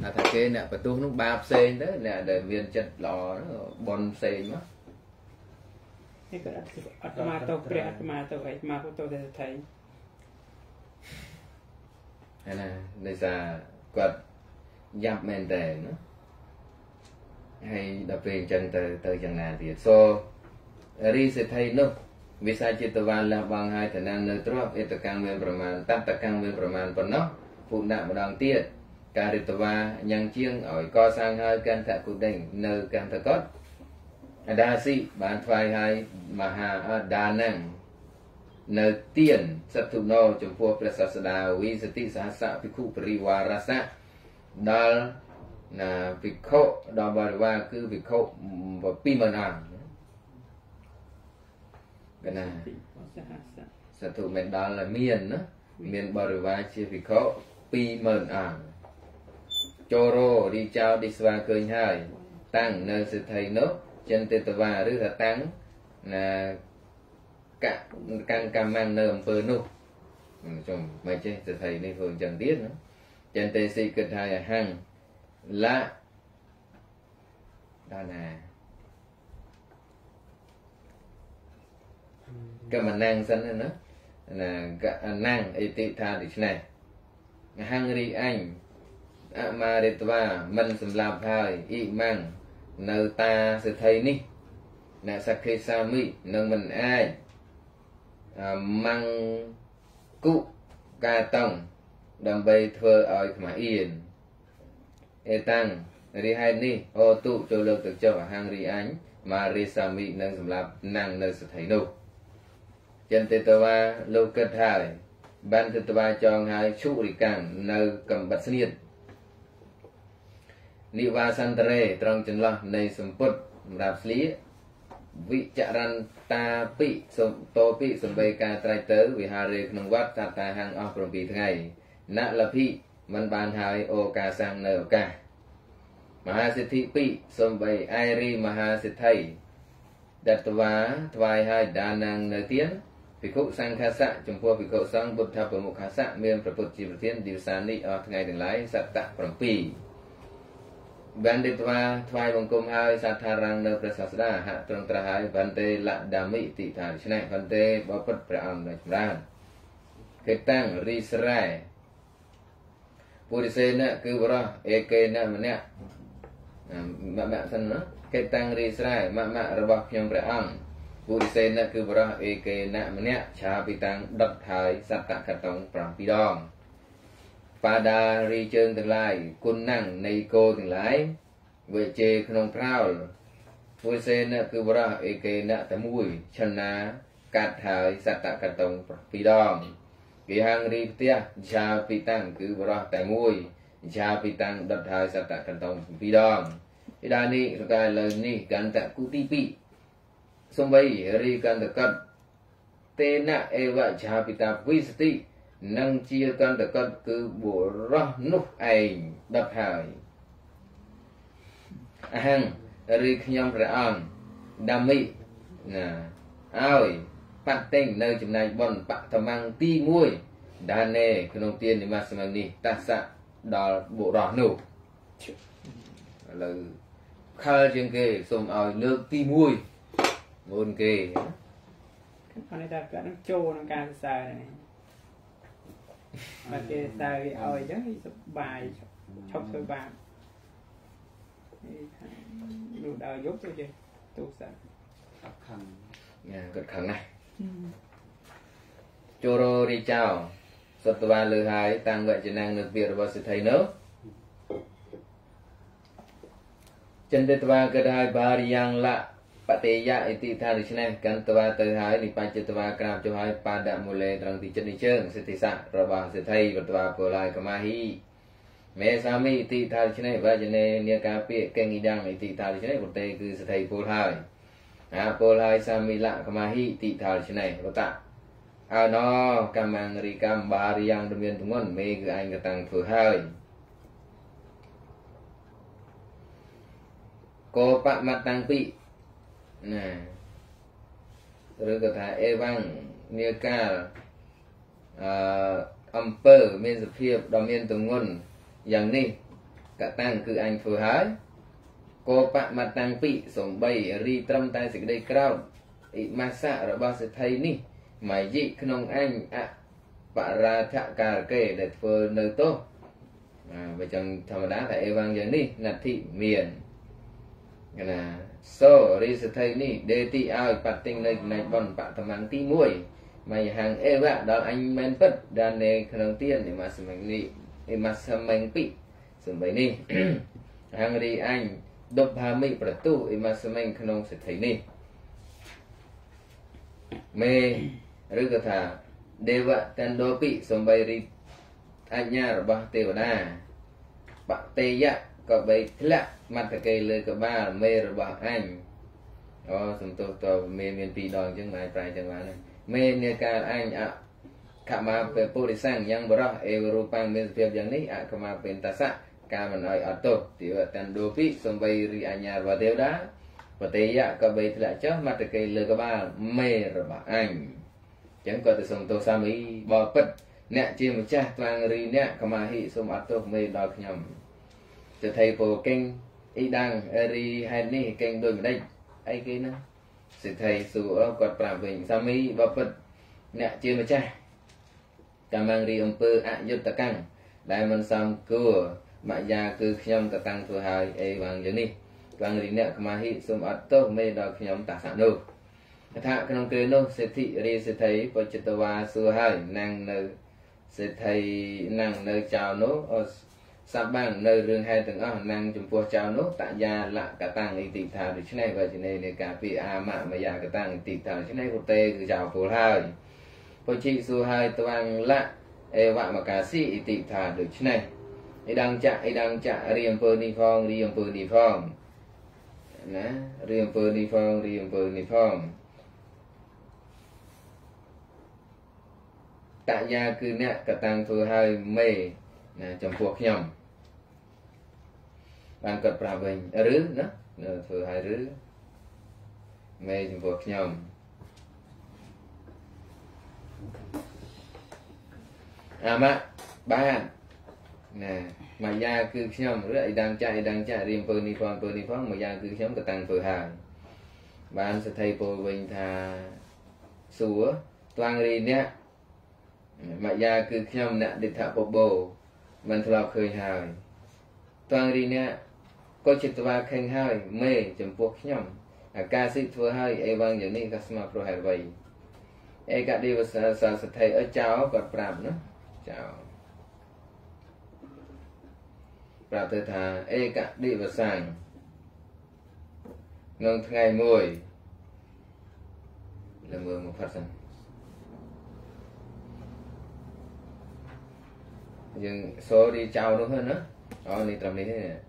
ណាថាគេអ្នកបន្ទុះនោះបាផ្សេងទៅអ្នកដែលមានចិត្តល្អបនផ្សេងមកនេះក៏អត់មកទៅព្រះអត់មកទៅអីមកទៅតែថៃហើយណាដោយសារគាត់យ៉ាប់មែនតើណាហើយដល់ពេលអញ្ចឹងទៅទៅយ៉ាងណាទៀតសូរីសិទ្ធិនោះ វិសាចិត្តវាលះបង់ហើយតំណាងនៅទ្របអេតកម្មមានប្រមាណតតកម្មមានប្រមាណប៉ុណ្ណោះពុណៈម្ដងទៀតការរិតវាញ៉ាំងជាងឲ្យកសាងហើយកន្តគុដេញនៅកន្តកតអដាស៊ីបានថ្វាយឲ្យមហាដានាំងនៅទៀនសត្វណោចំពោះព្រះសាស្តាវិសតិសហសភិក្ខុបរិវារសៈដល់ណាភិក្ខុដល់បរិវារគឺភិក្ខុ20000អង្គ កណាសត្វមិនដល់មានណាមានបរិវារជាភិក្ខុ20000អង្គចូលររីចោលទីស្វាឃើញហើយ តាំងនៅសិទ្ធិនោះចិនទេតវាឬថាតាំងណាកកាន់កម្មនៅអំពើនោះចំមិនចេះសិទ្ធិនេះធ្វើអញ្ចឹងទៀតណាចិនទេសិគិតថាអហង្លៈដល់ណា កម្មណាំងសិនណាណាកណាំងអិតិថាដូច្នេះអហង្រីអញអមារិតវាមិនសម្លាប់ហើយអ៊ីម៉ាំងនៅតាសិទ្ធិនេះអ្នកសក្តិសាមិនឹងមិនអាចម៉ាំងគុកាតងដើម្បីធ្វើឲ្យខ្មាស់អៀនអេតាំងរីហេតុនេះអូទុចូលលើកទឹកចុះអហង្រីអញមារិសាមិនឹងសម្រាប់ណាំងនៅសិទ្ធិនោះ ចិនទេតវាលោកគិតហើយបានទិតវាចងហើយឈុរិកាំងនៅកំបិតស្នៀតនិវាសន្តរេត្រង់ចន្លោះនៃសម្ពុតសម្រាប់ស្លៀវិចរន្តាពិសំតោពិសំបីការត្រៃទៅវិហារេក្នុងវត្តតតាហាំងអស់7ថ្ងៃណលភិមិនបានហើយអូកាសាំងនៅឱកាសមហាសិទ្ធិពិសំបីអៃរីមហាសិទ្ធិដតវាថ្វាយហើយដានាងនៅទៀន ភិក្ខុសង្ឃាសៈចំពោះភិក្ខុសង្ឃពុទ្ធប្រមុខាសៈមានប្រពុតជាប្រធានទីផ្សារនេះអស់ថ្ងៃទាំងឡាយសត្តៈ7បានទេថ្វាថ្វាយបង្គំហើយសត្ថារាំងនៅព្រះសាស្តាហាក់ត្រង់ត្រាស់ហើយបានទេលដាមិតិថាដូច្នេះបានទេបបិទ្ធព្រះអង្គដ៏ចម្រើនគេតាំងរីស្រែពុរិសេនៈគឺបរោះអេកេនៈម្នាក់មមៈសិនណាគេតាំងរីស្រែមមៈរបស់ខ្ញុំព្រះអង្គ ពុរិសេនៈគឺបរោះអេកេនៈម្នាក់ឆាពីតាំងដុតហើយសត្តកតង7ដងបាដារីជើងទាំងឡាយគុណណាំងនៃគោទាំងឡាយវិជេក្នុងប្រោលពុរិសេនៈគឺបរោះអេកេនៈតែមួយឆណាកាត់ហើយសត្តកតង7ដងគេហាងរីផ្ទះឆាពីតាំងគឺបរោះតែមួយឆាពីតាំងដុតហើយសត្តកតង7ដងពីដានេះរកាលើនេះកន្តៈគុទី2 សំបីរីកន្តកតទេនៈអេវឆាពីតាវិសតិនឹងជាកន្តកតគឺបុរសនោះឯងដុតហើយអហង្ឬខ្ញុំព្រះអង្គដាមិណាឲ្យបាត់តែងនៅចំណែកបនបតមង្គទី1ដានេក្នុងទាននិមស្សមនេះតសៈដល់បុរសនោះឥឡូវខលជាងគេសូមឲ្យលើកទី1 មុនគេអានេះតែគាត់នឹងចូលក្នុងការសរសើរនេះបើគេសើគេឲ្យអញ្ចឹងសុបាយឈប់ធ្វើបាបនេះថានោះដល់យប់ទៅចេះទូសាអត់ខឹងញ៉ាគាត់ខឹងណាស់ចូលររីចោសត្វវាលើហើយតាំងវចនាងនៅពីរបស់សិទ្ធិនោះចិនទេតវាក៏ហើយបារិយ៉ាងលៈ បតិយៈអិតិថាដូច្នេះកន្តវាទៅហើយនិបញ្ចិតវាក្រាបចុះហើយបាដមូលេត្រង់ទីចិត្តនេះជើងសិទ្ធិស័ករបស់សិទ្ធិបតវាពលហើយកមាហិមេសាមីអិតិថាដូច្នេះវចនេនេកាពាកកេងិដាំអិតិថាដូច្នេះប្រទេគឺសិទ្ធិពលហើយអាពលហើយសាមីលៈកមាហិតិថាដូច្នេះបតៈអោណកម្មងរីកម្មបារិយ៉ាងដែលមានទងន់មេគឺឯងក៏តាំងធ្វើហើយកោបមតាំងពី ណាឬក៏ថាអេវ៉ាំងនាកាលអឺអំពើមានសភាពដ៏មានទងន់យ៉ាងនេះកតាំងគឺអញធ្វើហើយកោបមតាំងពីសំបីរីត្រឹមតែសេចក្តីក្រោធអ៊ីម៉ាសៈរបស់សិទ្ធិនេះម៉ៃយិក្នុងអញអបរាធការកេដែលធ្វើនៅទោសបើចឹងធម្មតាតែអេវ៉ាំងយ៉ាងនេះណតិមានកណា សូរីសថៃនេះដេទីឲ្យបតិងនៅចំណែកបនបតមង្គទី1មកហាងអេវៈដល់អញមែនពិតដែលនៅក្នុងទៀននេះមកសម្ញនេះអេមកសម្ញពីសំបីនេះហាងរីអញដប់ហាមិប្រទុអេមកសម្ញក្នុងសថៃនេះមេឬក៏ថាទេវតណ្ដោពិសំបីរីអញ្ញារបស់ទេវតាបតេយៈ ក៏បីធ្លាក់មត្តកេលើក្បាលមេរបស់អញអូសំទោសតមេមានពីរដងអញ្ចឹងមិនអាចប្រែចឹងបានមេនាការអញអខមាពេពុរិសੰយ៉ាងបរោះអេវរូបាំងមានសភាពយ៉ាងនេះអខមាពេនតសៈការមិនអោយអត់ទោសទីវតណ្ដូពីសំបីរីអញ្ញារបស់ទេវតាបតេយៈក៏បីធ្លាក់ចុះមត្តកេលើក្បាលមេរបស់អញអញ្ចឹងក៏ទៅសំទោសសាមីបបិទ្ធអ្នកជាម្ចាស់ត្រាងរីអ្នកកមាហិសូមអត់ទោសមេដល់ខ្ញុំសិ ទ្ធិពោកេងអ៊ីដាំងរីហេតុនេះកេងដូចម្ដេចអីគេហ្នឹងសិទ្ធិសួរគាត់ប្រាប់វិញសាមីបពិតអ្នកជាម្ចាស់កម្មងរីអំពើអយុត្តកម្មដែលមិនសមគួរមយ៉ាគឺខ្ញុំកតាំងធ្វើហើយអីវាងយ៉ាងនេះកម្មរីអ្នកកមាហិសូមអត់ទោសមេដល់ខ្ញុំតាសៈនោះថាក្នុងគ្រានោះសិទ្ធិរីសិទ្ធិបច្ចតវាសួរហើយណាំងនៅសិទ្ធិណាំងនៅចៅនោះ សបាំងនៅរឿងហេតុទាំងអស់ណាំងចំពោះចៅនោះតយាលកតាំងអ៊ីតិថាដូច្នេះវចនេនៃការពីអាមមយាកតាំងអ៊ីតិថាដូច្នេះពុទេគឺចៅពលហើយពុជីសួរហើយត្វាំងលៈអេវមកាស៊ីអ៊ីតិថាដូច្នេះអ៊ីដងចៈអ៊ីដងចៈរៀអំពើនេះផងរៀអំពើនេះផងណារៀអំពើនេះផងរៀអំពើនេះផងតយាគឺអ្នកកតាំងធ្វើឲ្យមេណាចំពោះខ្ញុំ បានគាត់ប្រាប់វិញឬណាធ្វើឲ្យឬមេចំពោះខ្ញុំអាម៉ាក់បានណាមួយយ៉ាងគឺខ្ញុំឬអីដាំចាក់អីដាំចាក់រៀមពើនេះផងពើនេះផងមួយយ៉ាងគឺខ្ញុំក៏តាំងពើហើយបានសទ្ធិពលវិញថាសួរត្វាងរីអ្នកមួយយ៉ាងគឺខ្ញុំអ្នកឌិដ្ឋពបោមិនធ្លាប់ឃើញហើយត្វាងរីអ្នក ក៏ចិត្តត្វាខេងហើយមេចំពោះខ្ញុំអាកាសិធ្វើហើយអីវងយ៉ាងនេះក៏ស្មើប្រហែលអ្វីឯកដេវសាសសទ្ធិអើចោគាត់ប្រាប់ណាចោប្រាប់ទៅថាឯកដេវសាំងក្នុងថ្ងៃមួយលើមើលមកផាត់សិនយើងសូរីចៅនោះណាអូនេះត្រឹមនេះសូរីចៅនោះញ៉ាំទៅធ្វើឲ្យរលឹកនៅទីណាសូរីចៅនោះអឺសារ៉ាបេតវ៉ាសារិតាសារេតវ៉ាយ៉ាងសទ្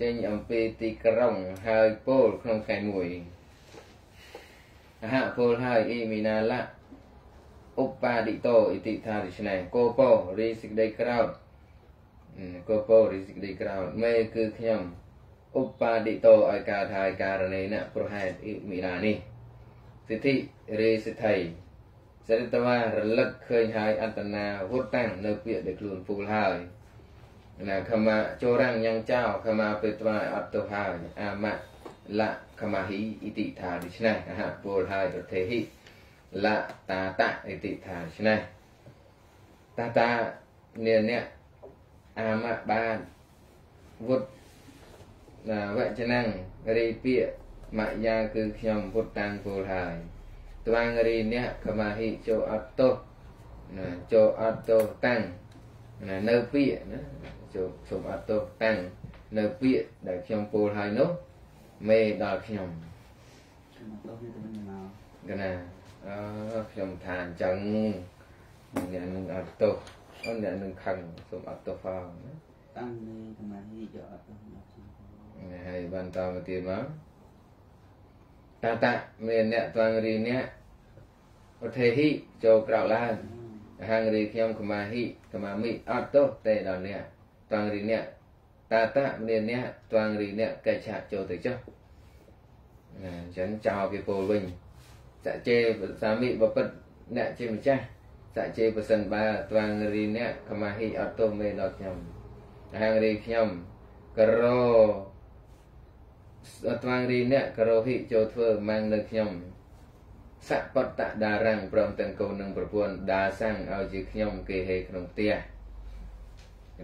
ចនាងនៅពាក្យដែលសទ្ធិនោះចេញអំពីទីក្រុងហើយពោលក្នុងថ្ងៃមួយអហពោលហើយអ៊ីមីណាលៈឧបាឌិតោអ៊ីតិថារិឆ្នៃកោពោរីសេចក្តីក្រោតកោពោរីសេចក្តីក្រោតមេគឺខ្ញុំឧបាឌិតោឲ្យការថាការណេនប្រហែលអ៊ីមីណានេះសិទ្ធិរីសិទ្ធិសរិតវារលឹកឃើញហើយអត្តនាវុតតាំងនៅពាក្យដែលខ្លួនពូលហើយ ណាខមាចូលរាំងញ៉ាំងចោខមាពេត្វាអត់ទៅហើយអាមៈលៈខមាហិអ៊ីតិថាដូច្នេះអហពូលហើយប្រទេហិលៈតាតៈអ៊ីតិថាដូច្នេះតាតានាអ្នកអាមៈបានវុតណាវចនំរីពាក្យមយ៉ាគឺខ្ញុំពុទ្ធតាំងពូលហើយត្វាងរីអ្នកខមាហិចូលអត់ទោសណាចូលអត់ទោសតាំងណានៅពាក្យណាចូល សូមអត់ទោសតាំងនៅពាក្យដែលខ្ញុំពោលហើយនោះមេដល់ខ្ញុំកណាអឺខ្ញុំថាអញ្ចឹងអ្នកនឹងអត់ទោសអូនអ្នកនឹងខឹងសូមអត់ទោសផងណាតាំងមេសមាធិយកអត់ទោសហើយបានតមកទៀតមកតាតៈមានអ្នកត្វាងរីអ្នកឧទ្ធេហិចូលក្រោកឡើងអហង្រីខ្ញុំកមាហិកមាមិអត់ទោសទេដល់អ្នក ត្វាងរីអ្នកតាតៈមានអ្នកត្វាងរីអ្នកកិច្ចចូលទៅចុះណាអញ្ចឹងចោលពីពលវិញសច្ចេសាមិបពិតអ្នកជាម្ចាស់សច្ចេប្រសិនបើត្វាងរីអ្នកកមាហិអត់ទោសមេដល់ខ្ញុំអហង្រីខ្ញុំក្រោត្វាងរីអ្នកក្រោហិចូលធ្វើម៉ាំងនៅខ្ញុំសបតតារាំងព្រមទាំងកូននិងប្រពន្ធដាសាំងឲ្យជាខ្ញុំគេហេក្នុងផ្ទះ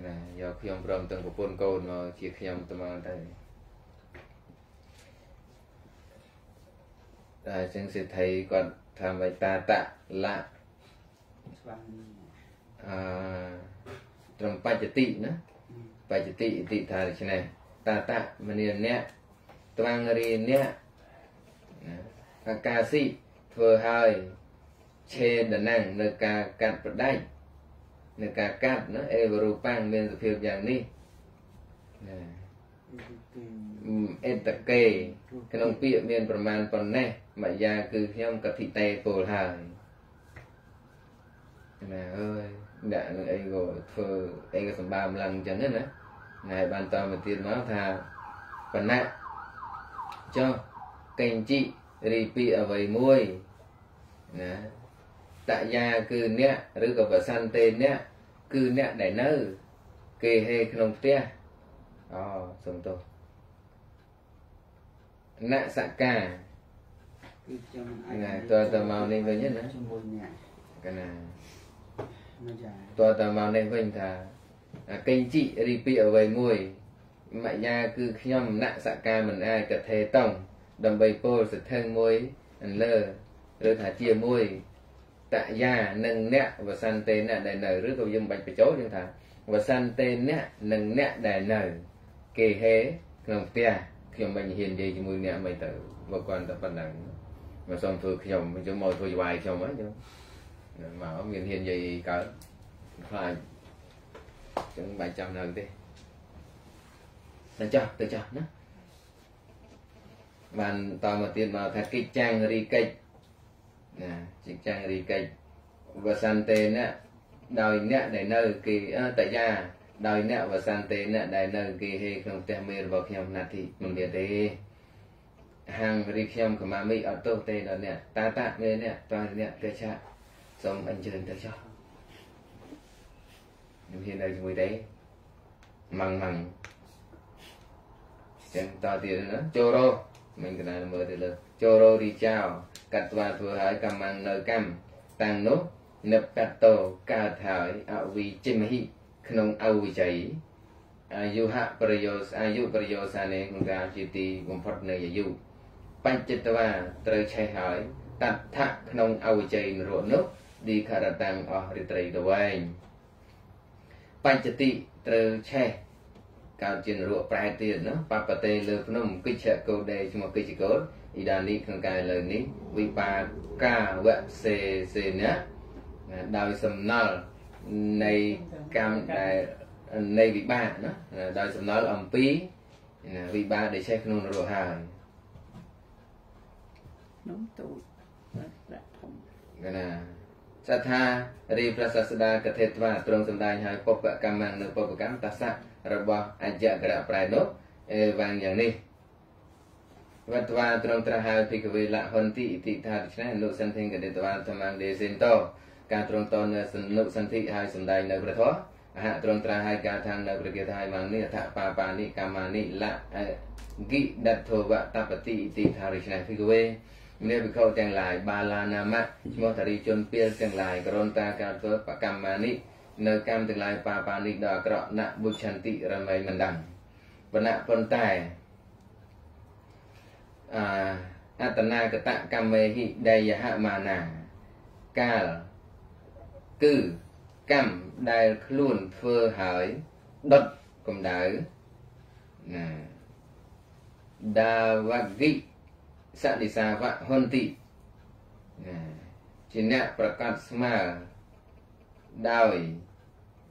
ណាយកខ្ញុំព្រមទាំងប្រពន្ធកូនមកជាខ្ញុំត្មងទៅតែចឹងសិទ្ធិគាត់ថាបៃតាតលៈស្វាមីអឺត្រឹមបច្ចតិណាបច្ចតិឥតិថាដូច្នេះតាតមនាអ្នកត្វាំងរីអ្នកណាអាកាសិធ្វើឲ្យឆេដណាំងនៅការកាត់ប្រដាច់ នៅការកាត់ណាអេវរូបាំងមានសភាពយ៉ាងនេះណាអេតកេក្នុងពាក្យមានប្រមាណប៉ុណ្ណេះមយ៉ាគឺខ្ញុំកតិតេពលហើយណាអើយដាក់នឹងអីក៏ធ្វើអីក៏សម្បើមឡើងអញ្ចឹងណាណែបានតមកទៀតមកថាបណ្ណៈចុះកេងជីរីពីអ្វីមួយណា តយាគឺអ្នកឬក៏បសន្តិអ្នកគឺអ្នកដែលនៅ គេហេក្នុងផ្ទះអូសុំទោសណសកាគឺខ្ញុំណាតើតើមកនេះវិញណាជាមួយអ្នកកណាមកយ៉ាតើតើមកនេះវិញថាកេងជីរីពីអ្វីមួយមយាគឺខ្ញុំណសកាមិនអាចកថេតងដើម្បីពោលសទ្ធឹងមួយលើឬថាជាមួយ តយានិងអ្នកវសន្តិអ្នកដែលនៅឬក៏យើងបាច់បញ្ចូលយើងថាវសន្តិអ្នកនិងអ្នកដែលនៅគេហេក្នុងផ្ទះខ្ញុំមិនហ៊ាននិយាយជាមួយអ្នកមិនទៅមកគាត់តែប៉ុណ្ណឹងមកសុំធ្វើខ្ញុំខ្ញុំមកធ្វើយវាយខ្ញុំហ្នឹងខ្ញុំមកមានហ៊ាននិយាយកើតខ្លាចចឹងមិនបាច់ចាំនៅទេទៅចុះទៅចុះណាបានតមកទៀតមកថាកិច្ចចាំងរីកិច្ច ណាកិច្ចចាំងរីកិច្ចវសន្តេណាដោយអ្នកដែលនៅគេតយាដោយអ្នកវសន្តេអ្នកដែលនៅគេហេក្នុងផ្ទះមេរបស់ខ្ញុំណាទីមិនមានទេហាងរីខ្ញុំកមាមីអត់ទោសទេដល់អ្នកតាតាមេអ្នកតើអ្នកទេឆាសូមអញ្ជើញទៅចុះខ្ញុំហ៊ាននៅជាមួយទេម៉ងម៉ងចឹងតទៀតណាចូលរោមិនកណាមើលទៅលើចូលរោរីចោ កាត់ស្វាធ្វើឲ្យកម្មនៅកម្មតាំងនោះនិបកតោកើតហើយអវិចិមហិក្នុងអវិជ័យអាយុហប្រយោសអាយុប្រយោសានេក្នុងការជាទីបំផុតនៃអាយុបញ្ចិតវាត្រូវឆេះហើយតដ្ឋៈក្នុងអវិជ័យនរនោះឌីខរតាំងអស់រិត្រីទៅវែងបញ្ចតិត្រូវឆេះកើតជានរកប្រែទៀតណាបបតេលើភ្នំកិច្ចកោដេឈ្មោះកិច្ចកោដ អ៊ីដានីក្នុងកាយលើនេះវិបាកាវសេសេណាដោយសំណល់នៃកម្មដែលនៃវិបាកណាដោយសំណល់អំពីវិបាកដែលចេះក្នុងនរកហើយនំទូចប្រាក់ធំណាសត្ថារីប្រសាស្ដាកថេត្វាទ្រង់សម្ដែងឲ្យពុបកម្មនៅពុបកម្មតសៈរបស់អញ្ញក្រៈប្រែនោះអេវាងយ៉ាងនេះ វត្តវាត្រង់ត្រាស់ហើយភិក្ខវេលហន្តិឥតិថាដូច្នេះអនុសន្ធិកដេតវាធម្មងដេសិនតការទ្រង់តនៅសនុសន្ធិហើយសម្ដែងនៅព្រះធម៌អហទ្រង់ត្រាស់ហើយការថានៅព្រះគាថាហើយមកនេះអថបាបានិកម្មានិលៈគិដតធវតបតិឥតិថាដូច្នេះភិក្ខវេមានវិខោទាំងឡាយបាឡាណាមៈឈ្មោះតារីជនពៀលទាំងឡាយក្រនតាការធ្វើបកម្មមានិនៅកម្មទាំងឡាយបាបានិដល់អាក្រក់ណបុឆន្តិរមែងមិនដឹងបណៈប៉ុន្តែ អាអតនាកតកម្មមេហិដេយហមានាកាលគឺកម្មដែលខ្លួនធ្វើហើយដុតកម្ដៅណាដាវគិសនិសាវៈហន្តិណាជាអ្នកប្រកាសស្មើដោយ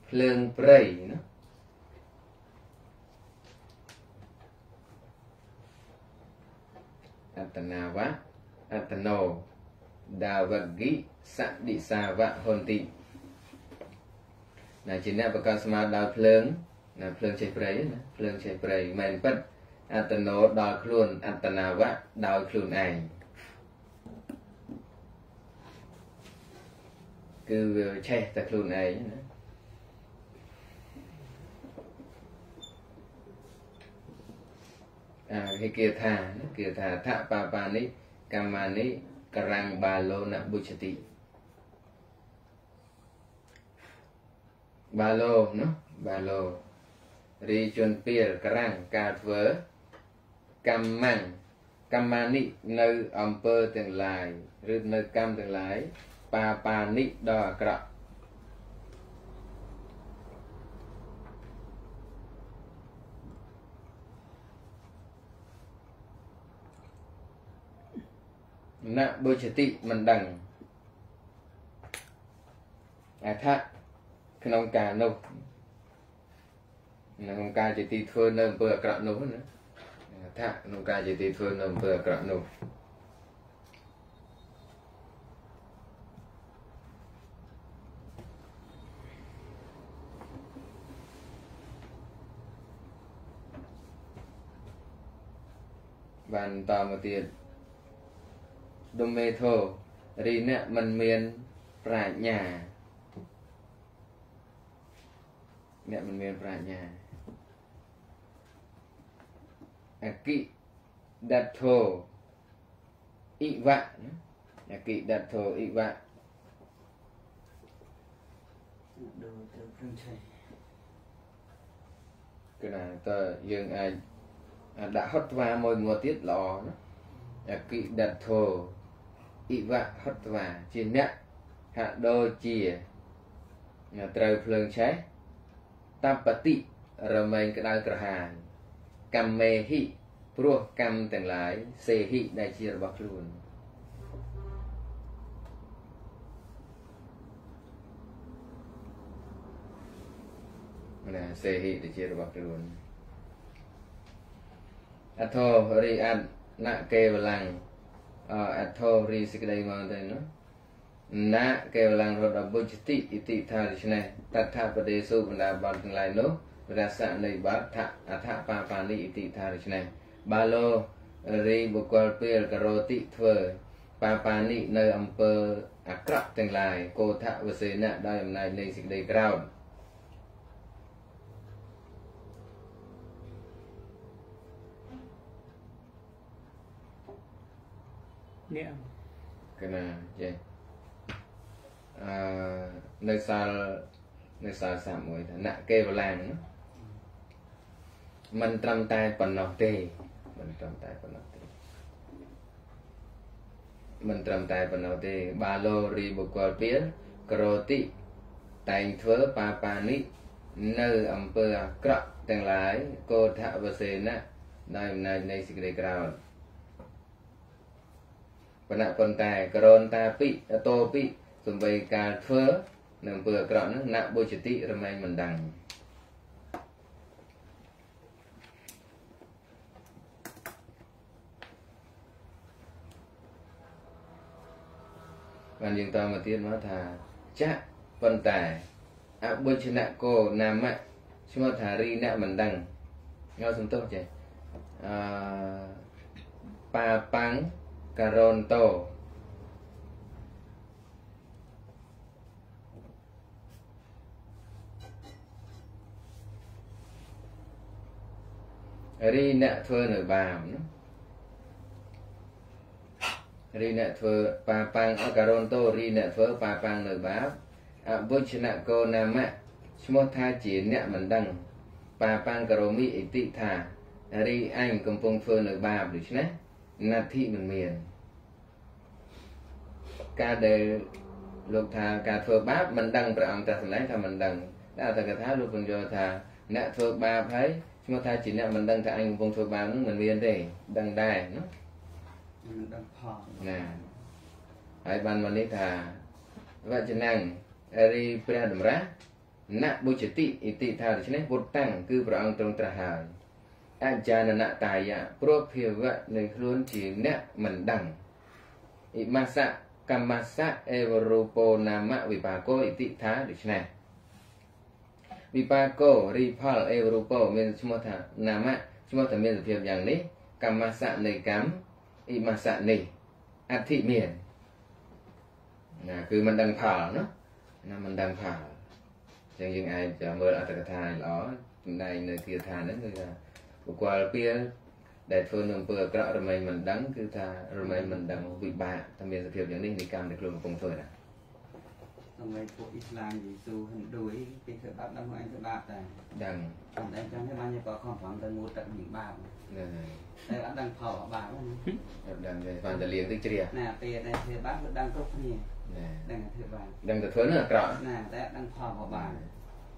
ភ្លើងព្រៃណា អតនាវៈអតណោដាវគិសនិសាវៈហន្តិណាជាអ្នកប្រកាសស្មើដោយភ្លើងណាភ្លើងចេះព្រៃណាភ្លើងចេះព្រៃមិនពិតអត្តនោដល់ខ្លួនអត្តនាវៈដោយខ្លួនឯងគឺវាឆេះតែខ្លួនឯងណា អាគេគេថាគេថាថបាបានិកម្មានិករាំងបាឡូនបុជតិបាឡូណាបាឡូរីជនពីលក្រាំងការធ្វើកម្មមាំងកម្មានិនៅអំពើទាំងឡាយឬនៅកម្មទាំងឡាយបាបានិដល់អាក្រក់ ណបុជតិមិនដឹងអថាក្នុងការនោះក្នុងការជាទីធ្វើនៅអំពើអាក្រក់នោះណាថាក្នុងការជាទីធ្វើនៅអំពើអាក្រក់នោះបានតមកទៀត ដុំមេធោរីអ្នកមិនមានប្រាជ្ញា អ្នកមិនមានប្រាជ្ញាអគិដដ្ឋោអ៊ីវៈអគិដដ្ឋោអ៊ីវៈដូចទៅព្រឹងឆៃគឺណាតើយើងអាចដាក់ហត់ថ្វាមួយងួតទៀតល្អណាអគិដដ្ឋោ អ៊ីវៈហត់ថ្វាជាអ្នកហាក់ដូចជាត្រូវភ្លើងឆេះតបតិរមែងក្តៅក្រហាយកម្មមេហិព្រោះកម្មទាំងឡាយសេហិដែលជារបស់ខ្លួនណាសេហិទៅជារបស់ខ្លួនអធោរីអត្តណកេវលាំង អធោរីសេចក្តីមកទៅនោះណកេវលាំងរត់ដល់បុជតិឥតិថាដូច្នេះតថាបដេសុបណ្ដាបទទាំងឡាយនោះរសៈនៃបាថអថបាបានិឥតិថាដូច្នេះបាឡូរីបុគ្គលពេលករោតិធ្វើបាបានិនៅអំពើអាក្រក់ទាំងឡាយកោថវសេណៈដោយអំណាចនៃសេចក្តីក្រោធ នេះកណាចេះអឺនៅសាលនៅសាល31ថាណកេវឡាំងមិនត្រឹមតែប៉ុណ្ណោះទេមិនត្រឹមតែប៉ុណ្ណោះទេមិនត្រឹមតែប៉ុណ្ណោះទេ បាឡូរីបុគ្គលពៀលក្រតិតែងធ្វើបាបានិនៅអំពើអាក្រក់ទាំងឡាយកោថវសេណៈដោយអំណាចនៃសេចក្តីក្រោធ បណៈប៉ុន្តែក្រនតាពិតោពិសំបីការធ្វើនៅអំពើអាក្រក់ហ្នឹងណបុជតិរមែងមិនដឹងបានយើងតមកទៀតមកថាចាក់ប៉ុន្តែអបុជនកោណាមៈឈ្មោះថារីណៈមិនដឹងងៅសំទោសចេះអឺប៉ាប៉ាំង ការ៉ុនតូរីអ្នកធ្វើនៅបាមណារីអ្នកធ្វើបាប៉ាំងអការ៉ុនតូរីអ្នកធ្វើបាប៉ាំងនៅបាបអបុជនកោណាមៈឈ្មោះថាជាអ្នកមិនដឹងបាប៉ាំងករមីអិតិថារីអញកំពុងធ្វើនៅបាបដូច្នេះណដ្ឋិមិនមាន ការដែលលោកថាការធ្វើបាបមិនដឹងព្រះអង្គត្រាស់សម្ដែងថាមិនដឹងតែអត្ថកថាលោកពន្យល់ថាអ្នកធ្វើបាបហើយឈ្មោះថាជាអ្នកមិនដឹងថាអញកំពុងធ្វើបាបនឹងមិនមានទេដឹងដែរណាមិនដឹងផលណាហើយបានមកនេះថាវចនាំងរីព្រះតម្រាស់ណបុជតិឥតិថាដូច្នេះពុទ្ធតាំងគឺព្រះអង្គទ្រង់ត្រាស់ហើយអចាននតាយៈព្រោះភាវៈនៃខ្លួនជាអ្នកមិនដឹងអ៊ីមាសៈ កម្មសៈអេវរូបោនាមវិបាកោឥតិថាដូច្នេះវិបាកោរីផលអេវរូបោមានឈ្មោះថានាមឈ្មោះតែមានសភាពយ៉ាងនេះកម្មសៈនៃកម្មអ៊ីមាសៈនេះអធិមានណាគឺមិនដឹងផលណាណាមិនដឹងផលអញ្ចឹងយើងអាចមើលអត្ថកថាល្អចំណែកនៅគាថាហ្នឹងគឺថាបុគ្គលពៀល ដែលធ្វើនៅអំពើអាក្រក់រមែងមិនដឹងគឺថារមែងមិនដឹងវិបាកតែមានសភាពយ៉ាងនេះនៃកម្មដែលខ្លួនកំពុងធ្វើណាសម្រាប់ពួកអ៊ីស្លាមយេស៊ូហិណ្ឌូគេធ្វើបាបដឹងខ្លួនឯងធ្វើបាបតែដឹងតែអញ្ចឹងទេបានយកខំប្រឹងទៅងូតទឹកនឹងបាបហ្នឹងហើយតែអត់ដឹងផលបាបណាអត់ដឹងទេបានតែលៀងទឹកជ្រះណាពេលដែលធ្វើបាបគឺដឹងគ្រប់គ្នាដឹងតែធ្វើបាបដឹងតែធ្វើនឹងអាក្រក់ណាតែដឹងផលបាប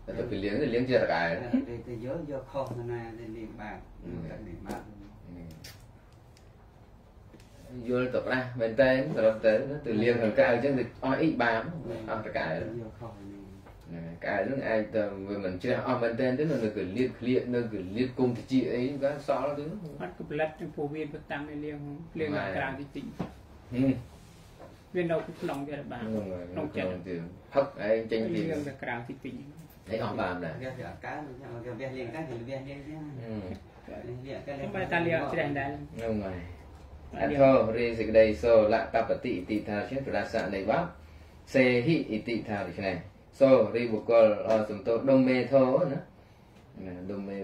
តែទៅពីលៀងលៀងជារកែទៅទៅយកយកខុសណាទៅលៀងបាបទឹកលៀងបាប យល់ទៅប្រាស់មែនតើត្រឹមទៅទៅលៀងខាងក្រៅអញ្ចឹងទៅអស់អីបាបអស់តកែយកខុសហ្នឹងកែហ្នឹងអាចទៅវាមិនជ្រះអស់មែនតើទៅនៅគឺលៀតក្លៀកនៅគឺលៀតគុំតិចអីក៏សល់ទៅអត់ក៏ផលិតទៅពោះវាទៅតាំងឲ្យលៀងលៀងក្រៅតិចតិចវានៅក្នុងវាបានក្នុងចិត្តផឹកឯងចេញពីលៀងទៅក្រៅតិចតិចឯអស់បានដែរវាវាកើវាវាលៀងតែវាលៀងចឹង បើតាលៀងជ្រះដែរហ្នឹងហើយអធររីសេចក្តីសូលតបតិឥតិថាជាប្រដាសៈនៃបាបសេហិឥតិថាដូច្នេះសូរីបុគ្គលសំទោដុំមេធោណាណាដុំមេ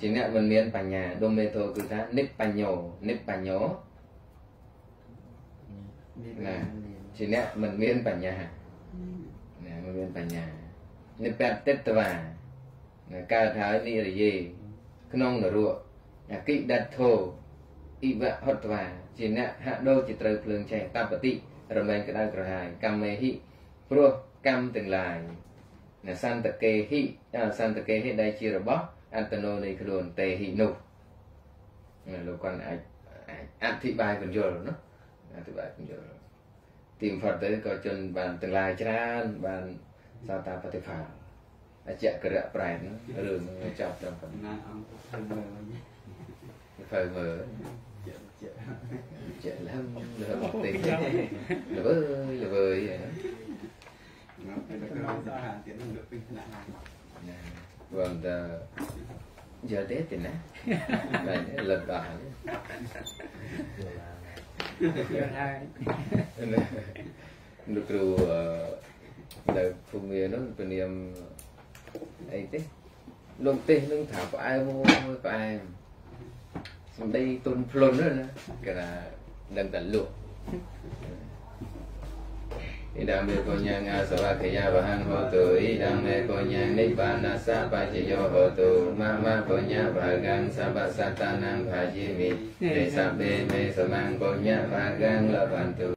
ជាអ្នកមិនមានបញ្ញាដុំមេធោគឺថានិបញ្ញោនិបញ្ញោណាជាអ្នកមិនមានបញ្ញាណាមិនមានបញ្ញានិបតិតវាកើតហើយនិរយេក្នុងនរៈអកិដតធោអ៊ីវហតវាជាអ្នកហាក់ដូចជាត្រូវភ្លើងឆេះតបតិរមែងក្តៅក្រហាយកម្មមេហិព្រោះកម្មទាំងឡាយណាសន្តកេហិសន្តកេហិដែលជារបស់ អត្តនោនៃខ្លួនតេហិនោះលោកគាត់អាចអធិប្បាយបញ្យល់ណាអធិប្បាយបញ្យល់ទីបំផុតទៅក៏ជនបានទាំងឡាយច្រើនបានសោតាបតិផលអច្ចក្រៈប្រែតរឿងចាប់ត្រឹមប៉ុណ្ណាណាអង្គធ្វើមើលវិញធ្វើមើលជាជាចេះឡើងលើបត់ទេល្វើ យល្វើយ nó phải là cái sự hàn tiến năng lượng tinh thần này បងតាយកទេទេណាបែរលឹកដល់យកហើយលោកគ្រូនៅភូមិនោះពនាមអីទេលំទេសនឹងថាផ្អែមមួយផ្អែមសំដីទុនភ្លុនណាគេថាដឹងតែលក់ ဣဒံမေပုညံငါသဝခေယဗဟံဟောတုဣဒံမေပုညံနိဗ္ဗာနသပัจจယောဟောတုမမပုညဘာဂံသဗ္ဗသတ္တနံභာจิมิနေသဗ္ဗေမေသမံပုညဘာဂံလဗ္ဗန္တု